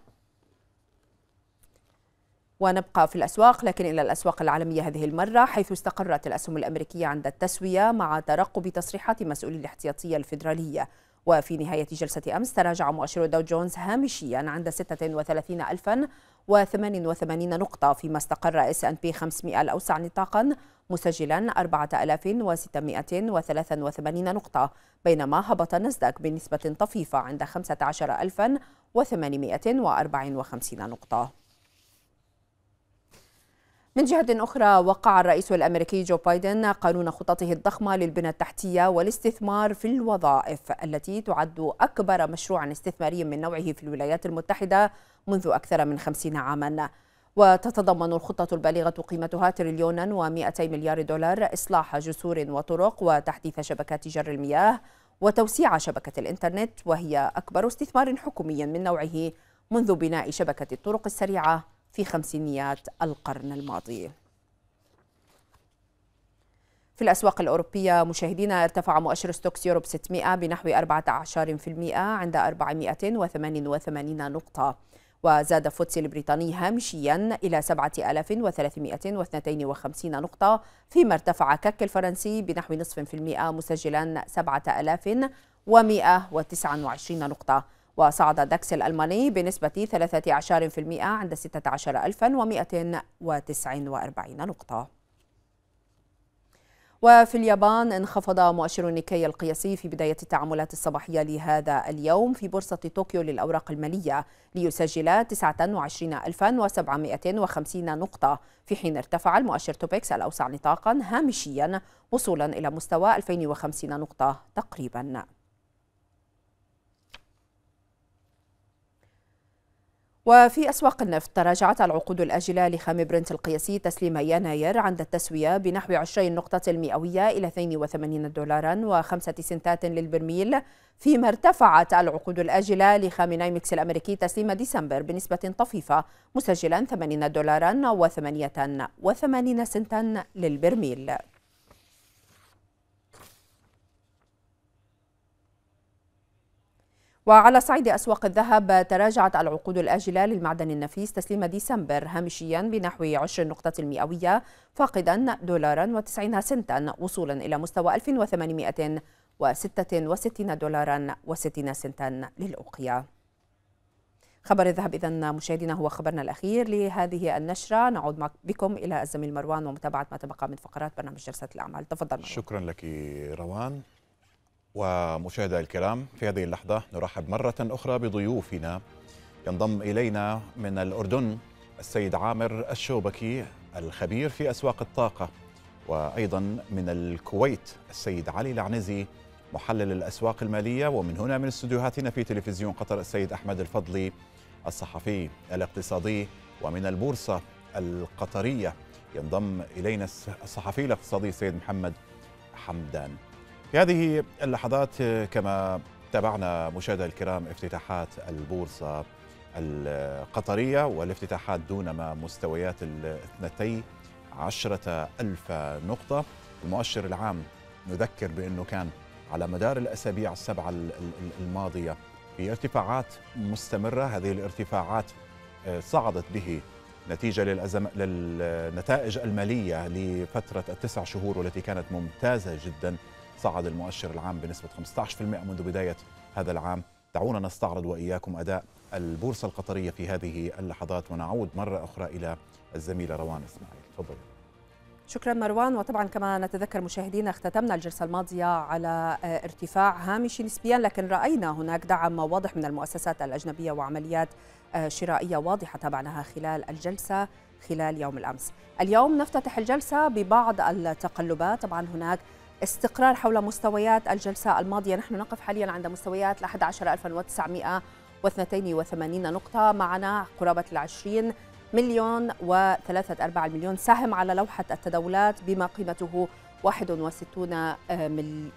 ونبقى في الأسواق لكن إلى الأسواق العالمية هذه المرة حيث استقرت الأسهم الأمريكية عند التسوية مع ترقب تصريحات مسؤولي الاحتياطي الفيدرالي. وفي نهاية جلسة أمس تراجع مؤشر داو جونز هامشيا عند 36088 نقطة فيما استقر S&P 500 الأوسع نطاقا مسجلا 4683 نقطة بينما هبط ناسداك بنسبة طفيفة عند 15854 نقطة. من جهة أخرى وقع الرئيس الأمريكي جو بايدن قانون خططه الضخمة للبنى التحتية والاستثمار في الوظائف التي تعد أكبر مشروع استثماري من نوعه في الولايات المتحدة منذ أكثر من خمسين عاما. وتتضمن الخطة البالغة قيمتها تريليونا و200 مليار دولار إصلاح جسور وطرق وتحديث شبكات جر المياه وتوسيع شبكة الإنترنت وهي أكبر استثمار حكومي من نوعه منذ بناء شبكة الطرق السريعة. في خمسينيات القرن الماضي. في الأسواق الأوروبية مشاهدينا ارتفع مؤشر ستوكس يوروب 600 بنحو 14% عند 488 نقطة وزاد فوتسي البريطاني هامشيا إلى 7352 نقطة فيما ارتفع كاك الفرنسي بنحو نصف في المئة مسجلا 7129 نقطة. وصعد داكس الألماني بنسبة 13% عند 16149 نقطة. وفي اليابان انخفض مؤشر النيكي القياسي في بداية التعاملات الصباحية لهذا اليوم في بورصة طوكيو للأوراق المالية ليسجل 29750 نقطة في حين ارتفع المؤشر توبكس الأوسع نطاقا هامشيا وصولا إلى مستوى 2050 نقطة تقريبا. وفي أسواق النفط تراجعت العقود الآجلة لخام برنت القياسي تسليم يناير عند التسوية بنحو 20 نقطة مئوية إلى 82 دولارا و5 سنتات للبرميل فيما ارتفعت العقود الآجلة لخام نايمكس الأمريكي تسليم ديسمبر بنسبة طفيفة مسجلا 80 دولارا و88 سنتا للبرميل. وعلى صعيد أسواق الذهب تراجعت العقود الآجلة للمعدن النفيس تسليم ديسمبر هامشيا بنحو 20 نقطة مئوية فاقدا دولارا و90 سنتا وصولا إلى مستوى 1866 دولارا و60 سنتا للأوقية. خبر الذهب إذا مشاهدينا هو خبرنا الأخير لهذه النشرة. نعود بكم إلى الزميل مروان ومتابعة ما تبقى من فقرات برنامج جلسة الأعمال. تفضل مروان. شكرا لك روان. ومشاهدي الكرام في هذه اللحظة نرحب مرة أخرى بضيوفنا. ينضم إلينا من الأردن السيد عامر الشوبكي الخبير في أسواق الطاقة وأيضا من الكويت السيد علي العنزي محلل الأسواق المالية ومن هنا من استديوهاتنا في تلفزيون قطر السيد أحمد الفضلي الصحفي الاقتصادي ومن البورصة القطرية ينضم إلينا الصحفي الاقتصادي السيد محمد حمدان. في هذه اللحظات كما تابعنا مشاهدة الكرام افتتاحات البورصة القطرية والافتتاحات دون ما مستويات الاثنتي عشرة ألف نقطة. المؤشر العام نذكر بأنه كان على مدار الأسابيع السبعة الماضية في ارتفاعات مستمرة. هذه الارتفاعات صعدت به نتيجة للأزم... للنتائج المالية لفترة التسع شهور والتي كانت ممتازة جدا. صعد المؤشر العام بنسبة 15% منذ بداية هذا العام. دعونا نستعرض وإياكم أداء البورصة القطرية في هذه اللحظات ونعود مرة أخرى إلى الزميلة روان إسماعيل. تفضل. شكرا مروان. وطبعا كما نتذكر مشاهدينا اختتمنا الجلسة الماضية على ارتفاع هامشي نسبيا لكن رأينا هناك دعم واضح من المؤسسات الأجنبية وعمليات شرائية واضحة تابعناها خلال الجلسة خلال يوم الأمس. اليوم نفتتح الجلسة ببعض التقلبات. طبعا هناك استقرار حول مستويات الجلسة الماضية. نحن نقف حاليا عند مستويات ل 11982 نقطة. معنا قرابة العشرين مليون وثلاثة أرباع المليون سهم على لوحة التداولات بما قيمته 61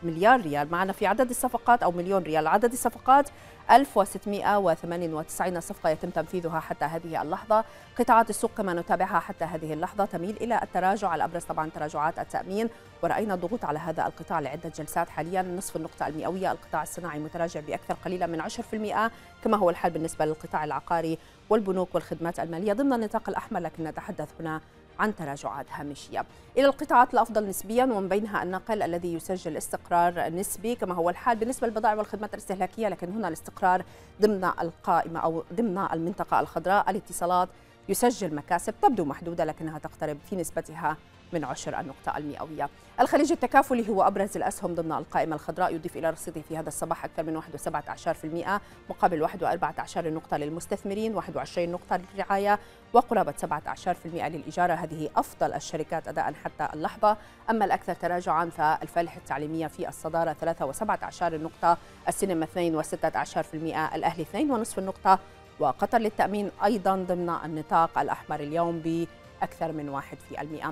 مليار ريال. معنا في عدد الصفقات أو مليون ريال. عدد الصفقات 1698 صفقة يتم تنفيذها حتى هذه اللحظة. قطاعات السوق كما نتابعها حتى هذه اللحظة. تميل إلى التراجع. الأبرز طبعا تراجعات التأمين. ورأينا ضغوط على هذا القطاع لعدة جلسات. حاليا نصف النقطة المئوية. القطاع الصناعي متراجع بأكثر قليلا من 10% كما هو الحال بالنسبة للقطاع العقاري والبنوك والخدمات المالية. ضمن النطاق الأحمر لكن نتحدث هنا عن تراجعات هامشية. إلى القطاعات الأفضل نسبيا ومن بينها النقل الذي يسجل استقرار نسبي كما هو الحال بالنسبة للبضائع والخدمات الاستهلاكية لكن هنا الاستقرار ضمن القائمة أو ضمن المنطقة الخضراء. الاتصالات يسجل مكاسب تبدو محدودة لكنها تقترب في نسبتها من عشر النقطة المئوية. الخليج التكافلي هو أبرز الأسهم ضمن القائمة. الخضراء يضيف إلى رصيده في هذا الصباح أكثر من 1.17% مقابل 1.14 نقطة للمستثمرين 21 نقطة للرعاية وقرابة 17% للإجارة هذه أفضل الشركات أداء حتى اللحظة. أما الأكثر تراجعا فالفالح التعليمية في الصدارة 3.17 نقطة السينما 2.16% الأهلي 2.5 نقطة وقطر للتأمين أيضا ضمن النطاق الأحمر اليوم بأكثر من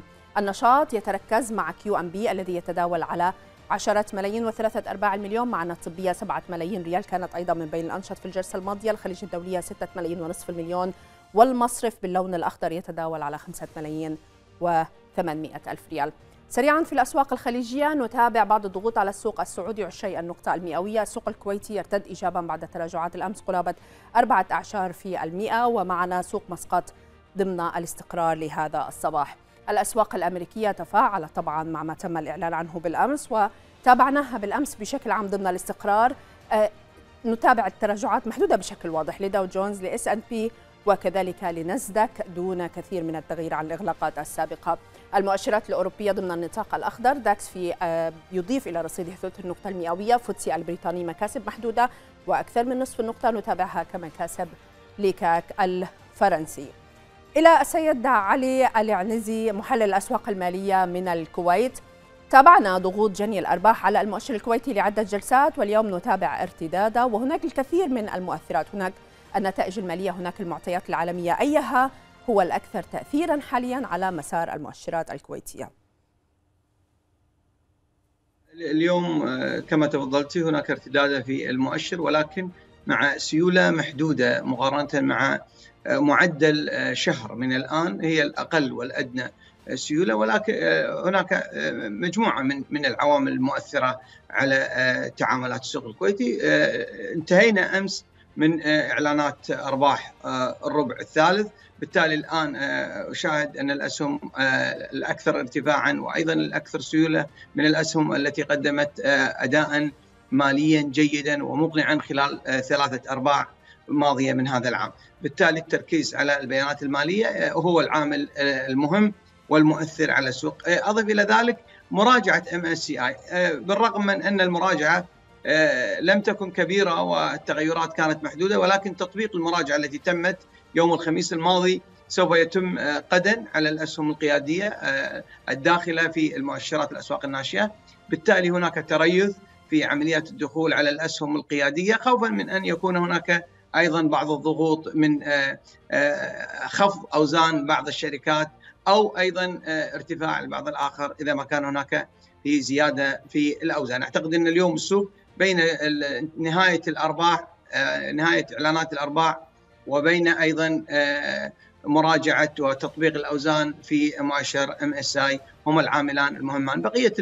1%. النشاط يتركز مع QNB الذي يتداول على عشرة ملايين وثلاثة أرباع المليون معنا الطبية سبعة ملايين ريال كانت أيضا من بين الأنشط في الجلسة الماضية. الخليج الدولية ستة ملايين ونصف المليون والمصرف باللون الأخضر يتداول على خمسة ملايين وثمانمائة ألف ريال. سريعا في الأسواق الخليجية نتابع بعض الضغوط على السوق السعودي عشي النقطة المئوية. السوق الكويتي يرتد إيجابا بعد تراجعات الأمس قرابة أربعة أعشار في المئة ومعنا سوق مسقط ضمن الاستقرار لهذا الصباح. الأسواق الأمريكية تفاعلت طبعا مع ما تم الإعلان عنه بالأمس وتابعناها بالأمس بشكل عام ضمن الاستقرار. أه نتابع التراجعات محدودة بشكل واضح لداو جونز لإس أن بي وكذلك لنزدك دون كثير من التغيير عن الإغلاقات السابقة. المؤشرات الأوروبية ضمن النطاق الأخضر داكس في أه يضيف إلى رصيده ثلث النقطة المئوية. فوتسي البريطاني مكاسب محدودة وأكثر من نصف النقطة. نتابعها كمكاسب لكاك الفرنسي. إلى السيد علي العنزي محلل الأسواق المالية من الكويت. تابعنا ضغوط جني الأرباح على المؤشر الكويتي لعدة جلسات واليوم نتابع ارتداده. وهناك الكثير من المؤثرات. هناك النتائج المالية هناك المعطيات العالمية. أيها هو الأكثر تأثيرا حاليا على مسار المؤشرات الكويتية. اليوم كما تفضلتي هناك ارتداد في المؤشر ولكن مع سيولة محدودة مقارنة مع معدل شهر. من الآن هي الأقل والأدنى سيولة ولكن هناك مجموعة من من العوامل المؤثرة على تعاملات السوق الكويتي. انتهينا أمس من إعلانات أرباح الربع الثالث. بالتالي الآن أشاهد أن الأسهم الأكثر ارتفاعا وأيضا الأكثر سيولة من الأسهم التي قدمت اداء ماليا جيدا ومقنعا خلال ثلاثة أرباع ماضية من هذا العام، بالتالي التركيز على البيانات المالية هو العامل المهم والمؤثر على السوق، أضف إلى ذلك مراجعة MSCI بالرغم من أن المراجعة لم تكن كبيرة والتغيرات كانت محدودة ولكن تطبيق المراجعة التي تمت يوم الخميس الماضي سوف يتم غدا على الأسهم القيادية الداخلة في المؤشرات الأسواق الناشئة، بالتالي هناك تريث في عمليات الدخول على الأسهم القيادية خوفا من أن يكون هناك أيضا بعض الضغوط من خفض أوزان بعض الشركات أو أيضا ارتفاع البعض الآخر إذا ما كان هناك في زيادة في الأوزان، أعتقد إن اليوم السوق بين نهاية الأرباح نهاية إعلانات الأرباح وبين أيضا مراجعة وتطبيق الأوزان في مؤشر MSCI هما العاملان المهمان، بقية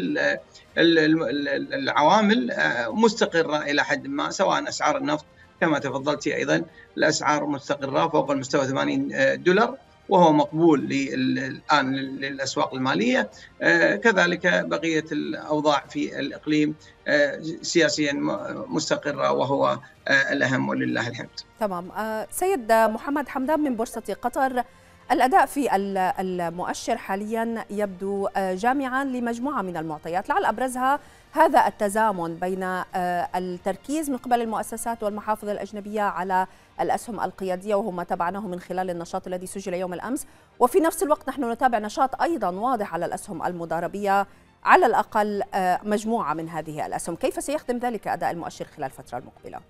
العوامل مستقرة إلى حد ما سواء أسعار النفط كما تفضلت أيضا الأسعار مستقرة فوق المستوى 80 دولار وهو مقبول الان للأسواق المالية. كذلك بقية الأوضاع في الإقليم سياسيا مستقرة وهو الأهم ولله الحمد. تمام. سيد محمد حمدان من بورصة قطر الأداء في المؤشر حاليا يبدو جامعا لمجموعة من المعطيات. لعل أبرزها هذا التزامن بين التركيز من قبل المؤسسات والمحافظ الأجنبية على الأسهم القيادية وهو ما تابعناه من خلال النشاط الذي سجل يوم الأمس. وفي نفس الوقت نحن نتابع نشاط أيضا واضح على الأسهم المضاربيه على الأقل مجموعة من هذه الأسهم. كيف سيخدم ذلك أداء المؤشر خلال الفترة المقبلة؟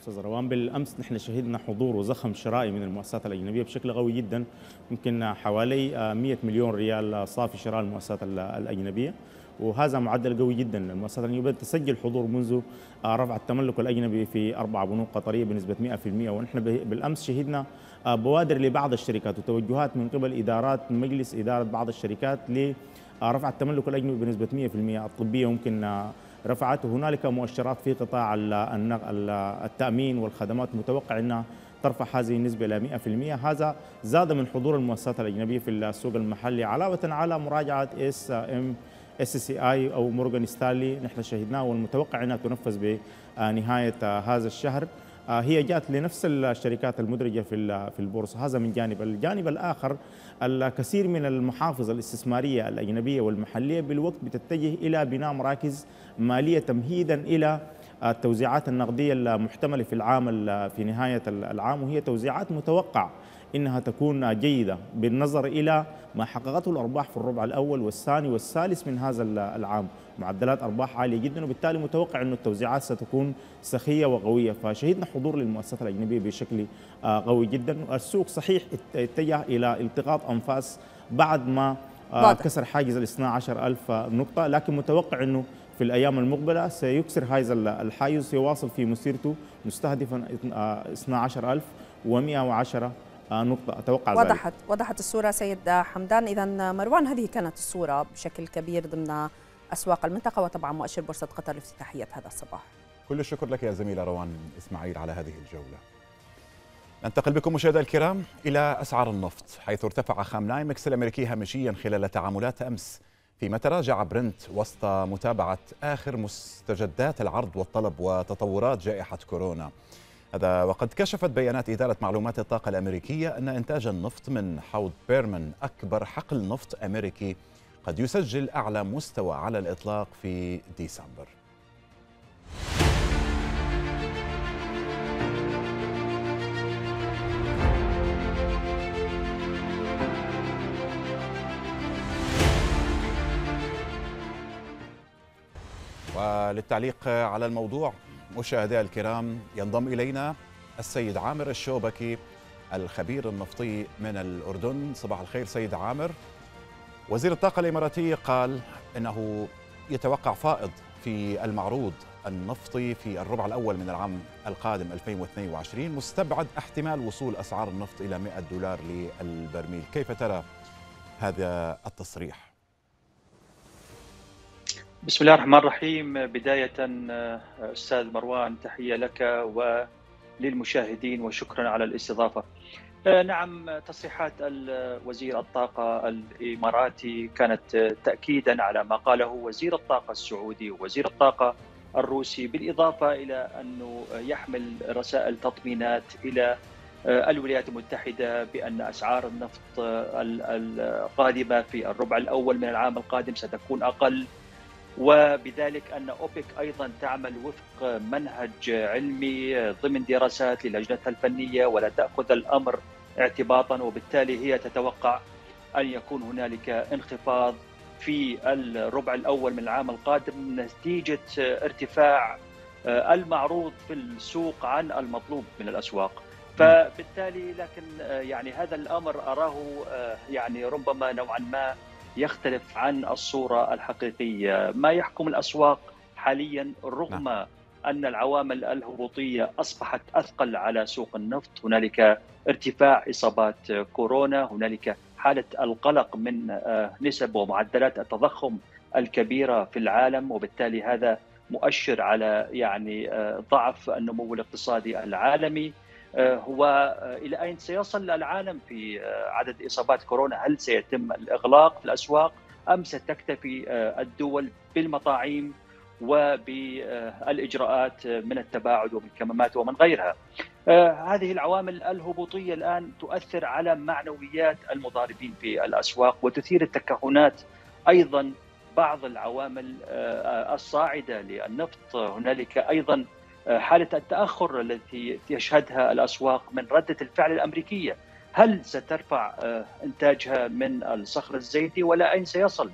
أستاذ روان بالأمس نحن شهدنا حضور وزخم شرائي من المؤسسات الأجنبية بشكل قوي جدا يمكن حوالي 100 مليون ريال صافي شراء المؤسسات الأجنبية. وهذا معدل قوي جدا. المؤسسات الاجنبيه تسجل حضور منذ رفع التملك الأجنبي في أربع بنوك قطرية بنسبة 100% ونحن بالأمس شهدنا بوادر لبعض الشركات وتوجهات من قبل إدارات مجلس إدارة بعض الشركات لرفع التملك الأجنبي بنسبة 100% الطبية ممكن رفعت. وهنالك مؤشرات في قطاع التأمين والخدمات. متوقع إنها ترفع هذه النسبة إلى 100% هذا زاد من حضور المؤسسات الأجنبية في السوق المحلي علاوة على مراجعة إس إم SCI أو مورغان ستانلي نحن شهدناه والمتوقع إنها تنفذ بنهاية هذا الشهر. هي جاءت لنفس الشركات المدرجة في في البورصة. هذا من جانب. الجانب الآخر الكثير من المحافظ الاستثمارية الأجنبية والمحلية بالوقت بتتجه إلى بناء مراكز مالية تمهيدا إلى التوزيعات النقدية المحتملة في العام في نهاية العام. وهي توزيعات متوقع إنها تكون جيدة بالنظر إلى ما حققته الأرباح في الربع الأول والثاني والثالث من هذا العام. معدلات أرباح عالية جدا وبالتالي متوقع إنه التوزيعات ستكون سخية وقوية. فشهدنا حضور للمؤسسات الأجنبية بشكل قوي جدا. السوق صحيح اتجه إلى التقاط أنفاس بعد ما كسر حاجز ال 12000 نقطة. لكن متوقع إنه في الأيام المقبلة سيكسر هذا الحاجز يواصل في مسيرته مستهدفا 12110 نقطة أتوقع وضحت ذلك. وضحت الصورة سيد حمدان. إذا مروان هذه كانت الصورة بشكل كبير ضمن أسواق المنطقة وطبعا مؤشر بورصة قطر لافتتاحية هذا الصباح. كل الشكر لك يا زميلة روان إسماعيل على هذه الجولة. ننتقل بكم مشاهدينا الكرام إلى أسعار النفط حيث ارتفع خام نايمكس الأمريكي هامشيا خلال تعاملات أمس فيما تراجع برنت وسط متابعة آخر مستجدات العرض والطلب وتطورات جائحة كورونا. هذا وقد كشفت بيانات إدارة معلومات الطاقة الأمريكية أن إنتاج النفط من حوض بيرمان أكبر حقل نفط أمريكي قد يسجل أعلى مستوى على الإطلاق في ديسمبر. وللتعليق على الموضوع مشاهدينا الكرام ينضم إلينا السيد عامر الشوبكي الخبير النفطي من الأردن. صباح الخير سيد عامر. وزير الطاقة الإماراتي قال إنه يتوقع فائض في المعروض النفطي في الربع الأول من العام القادم 2022 مستبعد احتمال وصول أسعار النفط إلى 100 دولار للبرميل. كيف ترى هذا التصريح؟ بسم الله الرحمن الرحيم. بداية أستاذ مروان تحية لك وللمشاهدين وشكرا على الاستضافة. نعم تصريحات وزير الطاقة الإماراتي كانت تأكيدا على ما قاله وزير الطاقة السعودي ووزير الطاقة الروسي بالإضافة إلى أنه يحمل رسائل تطمينات إلى الولايات المتحدة بأن أسعار النفط القادمة في الربع الأول من العام القادم ستكون أقل وبذلك أن أوبك أيضا تعمل وفق منهج علمي ضمن دراسات للجنتها الفنية ولا تأخذ الأمر اعتباطا وبالتالي هي تتوقع أن يكون هنالك انخفاض في الربع الأول من العام القادم نتيجة ارتفاع المعروض في السوق عن المطلوب من الأسواق. فبالتالي لكن يعني هذا الأمر أراه يعني ربما نوعا ما يختلف عن الصورة الحقيقية. ما يحكم الأسواق حاليا رغم نعم. أن العوامل الهبوطية أصبحت أثقل على سوق النفط. هنالك ارتفاع إصابات كورونا هنالك حالة القلق من نسب ومعدلات التضخم الكبيرة في العالم وبالتالي هذا مؤشر على يعني ضعف النمو الاقتصادي العالمي. هو إلى أين سيصل العالم في عدد إصابات كورونا؟ هل سيتم الإغلاق في الأسواق أم ستكتفي الدول بالمطاعيم وبالإجراءات من التباعد ومن الكمامات ومن غيرها. هذه العوامل الهبوطية الآن تؤثر على معنويات المضاربين في الأسواق وتثير التكهنات أيضا بعض العوامل الصاعدة للنفط هنالك أيضا حالة التأخر التي يشهدها الأسواق من ردة الفعل الأمريكية هل سترفع إنتاجها من الصخر الزيتي ولا أين سيصل؟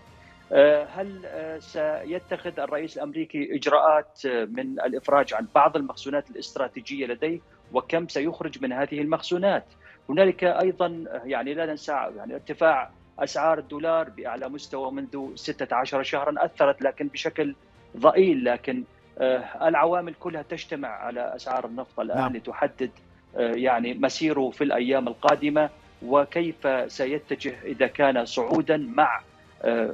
هل سيتخذ الرئيس الأمريكي إجراءات من الإفراج عن بعض المخزونات الاستراتيجية لديه وكم سيخرج من هذه المخزونات؟ هنالك أيضا يعني لا ننسى يعني ارتفاع أسعار الدولار بأعلى مستوى منذ 16 شهرا أثرت لكن بشكل ضئيل لكن العوامل كلها تجتمع على أسعار النفط الآن نعم. لتحدد يعني مسيره في الأيام القادمة وكيف سيتجه إذا كان صعودا مع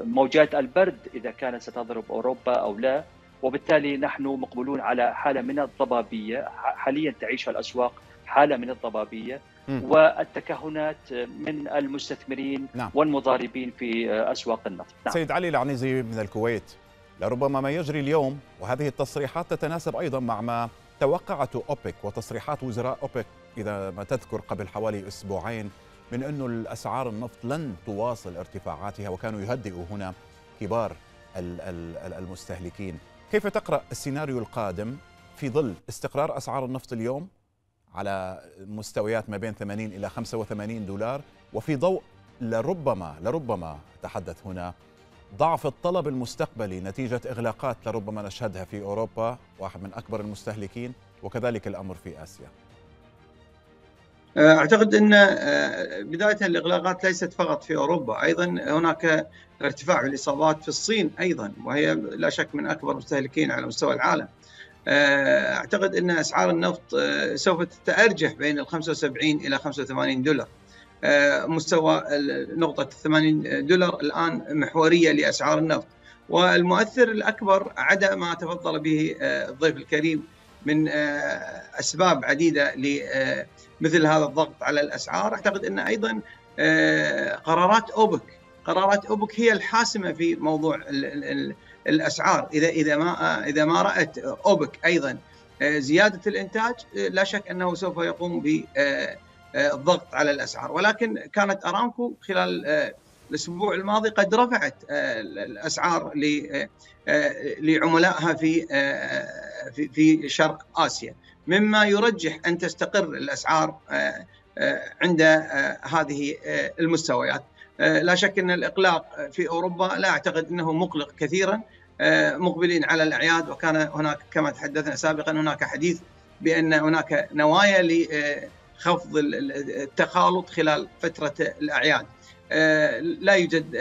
موجات البرد إذا كانت ستضرب أوروبا أو لا وبالتالي نحن مقبلون على حالة من الضبابية حاليا تعيشها الأسواق حالة من الضبابية. والتكهنات من المستثمرين نعم. والمضاربين في أسواق النفط نعم. سيد علي العنيزي من الكويت لربما ما يجري اليوم وهذه التصريحات تتناسب أيضا مع ما توقعته أوبك وتصريحات وزراء أوبك. إذا ما تذكر قبل حوالي أسبوعين من انه الأسعار النفط لن تواصل ارتفاعاتها وكانوا يهدئوا هنا كبار المستهلكين. كيف تقرأ السيناريو القادم في ظل استقرار أسعار النفط اليوم على مستويات ما بين 80 إلى 85 دولار وفي ضوء لربما لربما تحدث هنا ضعف الطلب المستقبلي نتيجة إغلاقات لربما نشهدها في أوروبا واحد من أكبر المستهلكين وكذلك الأمر في آسيا أعتقد إن بداية الإغلاقات ليست فقط في أوروبا، أيضا هناك ارتفاع في الإصابات في الصين أيضا وهي لا شك من أكبر المستهلكين على مستوى العالم. أعتقد إن أسعار النفط سوف تتأرجح بين ال 75 إلى 85 دولار. مستوى نقطة 80 دولار الآن محورية لأسعار النفط. والمؤثر الأكبر عدا ما تفضل به الضيف الكريم من أسباب عديدة لمثل هذا الضغط على الأسعار. أعتقد أن أيضا قرارات أوبك قرارات أوبك هي الحاسمة في موضوع الأسعار. إذا إذا ما إذا ما رأت أوبك أيضا زيادة الإنتاج لا شك أنه سوف يقوم ب الضغط على الأسعار. ولكن كانت أرامكو خلال الأسبوع الماضي قد رفعت الأسعار لعملائها في في شرق آسيا. مما يرجح أن تستقر الأسعار عند هذه المستويات. لا شك أن الإقلاق في أوروبا لا أعتقد أنه مقلق كثيرا مقبلين على الأعياد. وكان هناك كما تحدثنا سابقا هناك حديث بأن هناك نوايا خفض التخالط خلال فترة الأعياد. لا يوجد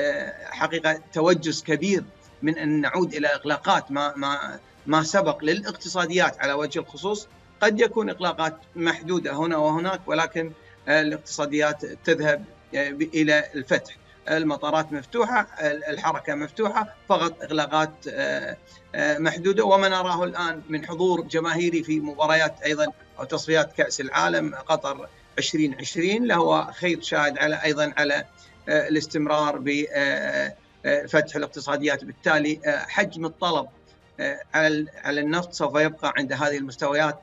حقيقة توجس كبير من أن نعود إلى إغلاقات ما, ما, ما سبق للاقتصاديات على وجه الخصوص. قد يكون إغلاقات محدودة هنا وهناك ولكن الاقتصاديات تذهب إلى الفتح. المطارات مفتوحة الحركة مفتوحة فقط إغلاقات محدودة. وما نراه الآن من حضور جماهيري في مباريات أيضا أو تصفيات كأس العالم قطر 2020 له خيط شاهد على أيضا على الاستمرار بفتح الاقتصاديات. بالتالي حجم الطلب على النفط سوف يبقى عند هذه المستويات.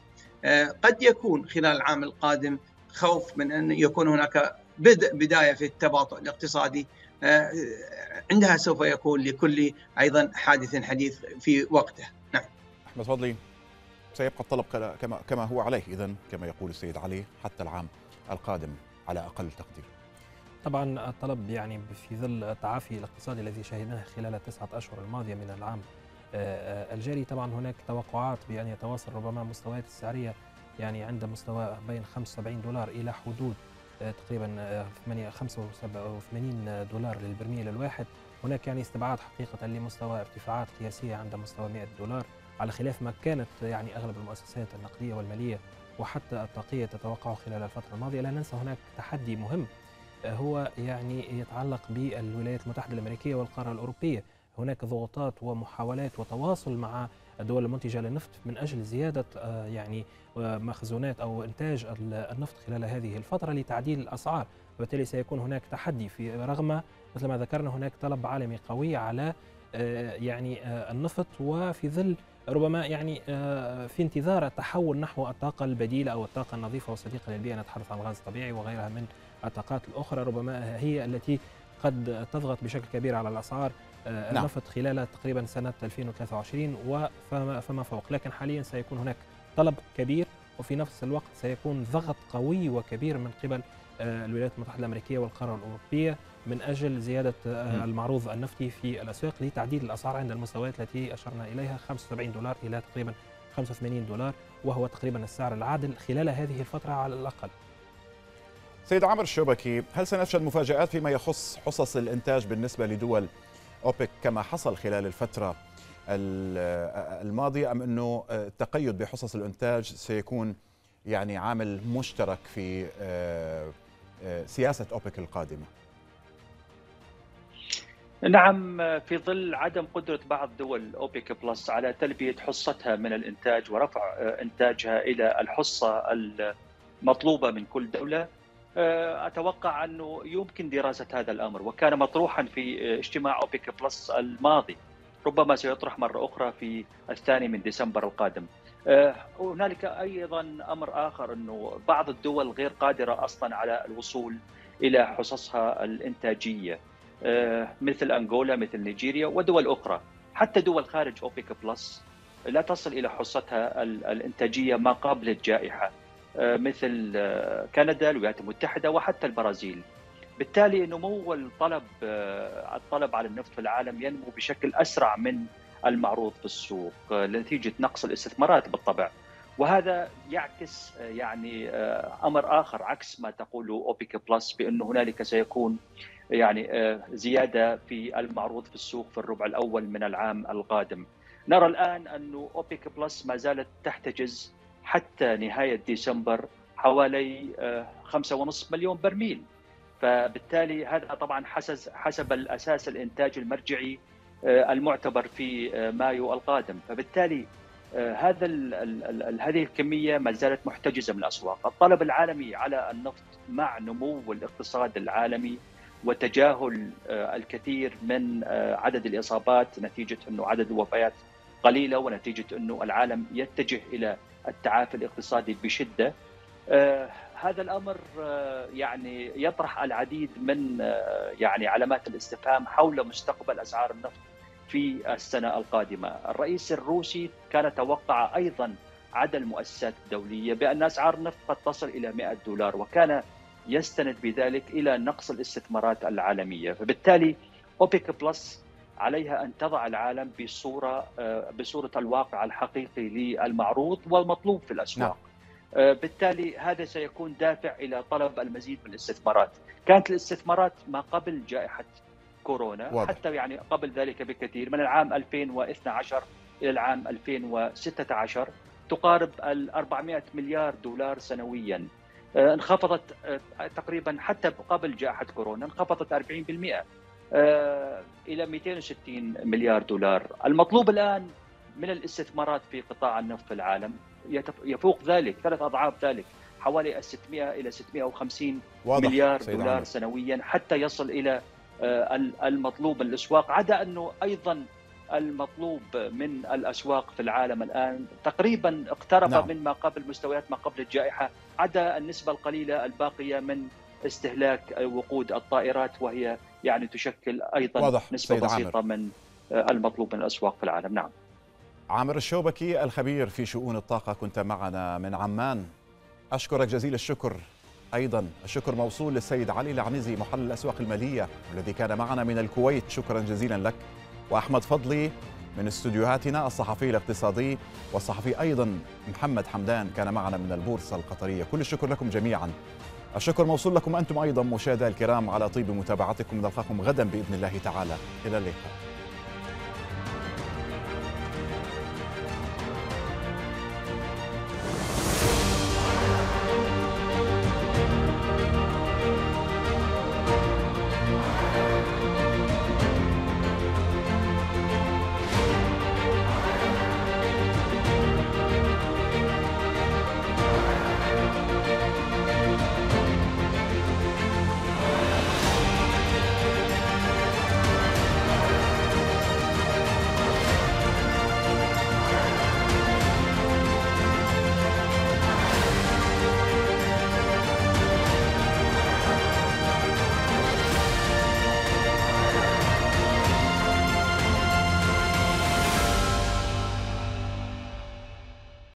قد يكون خلال العام القادم خوف من أن يكون هناك بدء بداية في التباطؤ الاقتصادي. عندها سوف يكون لكل أيضا حادث حديث في وقته نعم. أحمد فضلي. سيبقى الطلب كما كما هو عليه. اذا كما يقول السيد علي حتى العام القادم على أقل تقدير. طبعا الطلب يعني في ظل التعافي الاقتصادي الذي شهدناه خلال التسعة أشهر الماضية من العام الجاري طبعا هناك توقعات بأن يتواصل ربما مستويات السعرية يعني عند مستوى بين 75 دولار إلى حدود تقريبا 85 دولار للبرميل الواحد. هناك يعني استبعاد حقيقة لمستوى ارتفاعات قياسية عند مستوى 100 دولار. على خلاف ما كانت يعني أغلب المؤسسات النقدية والمالية وحتى الطاقية تتوقعه خلال الفترة الماضية لا ننسى هناك تحدي مهم هو يعني يتعلق بالولايات المتحدة الأمريكية والقارة الأوروبية. هناك ضغوطات ومحاولات وتواصل مع الدول المنتجة للنفط من أجل زيادة يعني مخزونات أو إنتاج النفط خلال هذه الفترة لتعديل الأسعار. وبالتالي سيكون هناك تحدي في رغم مثل ما ذكرنا هناك طلب عالمي قوي على يعني النفط وفي ظل ربما يعني في انتظار التحول نحو الطاقة البديلة أو الطاقة النظيفة والصديقة للبيئة نتحدث عن الغاز الطبيعي وغيرها من الطاقات الأخرى. ربما هي التي قد تضغط بشكل كبير على الأسعار النفط خلال تقريبا سنة 2023 وفما فما فوق. لكن حاليا سيكون هناك طلب كبير وفي نفس الوقت سيكون ضغط قوي وكبير من قبل الولايات المتحدة الأمريكية والقارة الأوروبية. من أجل زيادة المعروض النفطي في الأسواق لتعديل الأسعار عند المستويات التي أشرنا إليها 75 دولار إلى تقريبا 85 دولار وهو تقريبا السعر العادل خلال هذه الفترة على الأقل. سيد عمر الشوبكي هل سنشهد مفاجآت فيما يخص حصص الإنتاج بالنسبة لدول أوبك كما حصل خلال الفترة الماضية أم أنه التقيد بحصص الإنتاج سيكون يعني عامل مشترك في سياسة أوبك القادمة؟ نعم في ظل عدم قدرة بعض دول أوبك بلس على تلبية حصتها من الإنتاج ورفع إنتاجها إلى الحصة المطلوبة من كل دولة أتوقع أنه يمكن دراسة هذا الأمر وكان مطروحا في اجتماع اوبك بلس الماضي ربما سيطرح مرة أخرى في الثاني من ديسمبر القادم. هنالك أيضا أمر آخر أنه بعض الدول غير قادرة أصلا على الوصول إلى حصصها الإنتاجية. مثل أنغولا مثل نيجيريا ودول أخرى. حتى دول خارج أوبك بلس لا تصل إلى حصتها الإنتاجية ما قبل الجائحة. مثل كندا الولايات المتحدة وحتى البرازيل. بالتالي نمو الطلب الطلب على النفط في العالم ينمو بشكل أسرع من المعروض في السوق نتيجه نقص الاستثمارات بالطبع. وهذا يعكس يعني أمر آخر عكس ما تقوله اوبيك بلس بانه هنالك سيكون يعني زيادة في المعروض في السوق في الربع الأول من العام القادم. نرى الآن انه اوبيك بلس ما زالت تحتجز حتى نهاية ديسمبر حوالي 5.5 مليون برميل. فبالتالي هذا طبعا حسب حسب الأساس الإنتاج المرجعي المعتبر في مايو القادم. فبالتالي هذا هذه الكمية ما زالت محتجزة من الأسواق، الطلب العالمي على النفط مع نمو الاقتصاد العالمي وتجاهل الكثير من عدد الإصابات نتيجة أنه عدد الوفيات قليلة ونتيجة أنه العالم يتجه إلى التعافي الاقتصادي بشدة. آه هذا الأمر آه يعني يطرح العديد من آه يعني علامات الاستفهام حول مستقبل أسعار النفط في السنة القادمة، الرئيس الروسي كان توقع أيضا عدا المؤسسات الدوليه بأن أسعار النفط قد تصل إلى 100 دولار وكان يستند بذلك إلى نقص الاستثمارات العالمية، فبالتالي اوبيك بلس عليها أن تضع العالم بصورة بصورة الواقع الحقيقي للمعروض والمطلوب في الأسواق. نعم. بالتالي هذا سيكون دافع إلى طلب المزيد من الاستثمارات، كانت الاستثمارات ما قبل جائحة كورونا واضح. حتى يعني قبل ذلك بكثير من العام 2012 إلى العام 2016 تقارب ال 400 مليار دولار سنويا. انخفضت تقريبا حتى قبل جائحة كورونا انخفضت 40% إلى 260 مليار دولار المطلوب الآن من الاستثمارات في قطاع النفط في العالم يفوق ذلك ثلاث أضعاف ذلك حوالي 600 إلى 650 واضح. مليار دولار. سنويا حتى يصل إلى المطلوب من الأسواق عدا أنه أيضا المطلوب من الأسواق في العالم الآن تقريبا اقترب نعم. من ما قبل مستويات ما قبل الجائحة عدا النسبة القليلة الباقية من استهلاك وقود الطائرات وهي يعني تشكل أيضا واضح. نسبة بسيطه عامر. من المطلوب من الأسواق في العالم نعم عامر الشوبكي الخبير في شؤون الطاقة كنت معنا من عمان أشكرك جزيل الشكر أيضا الشكر موصول للسيد علي العنزي محلل الأسواق المالية الذي كان معنا من الكويت شكرا جزيلا لك وأحمد فضلي من استديوهاتنا الصحفي الاقتصادي والصحفي أيضا محمد حمدان كان معنا من البورصة القطرية. كل الشكر لكم جميعا. الشكر موصول لكم أنتم أيضا مشاهدينا الكرام على طيب متابعتكم. نلقاكم غدا بإذن الله تعالى. إلى اللقاء.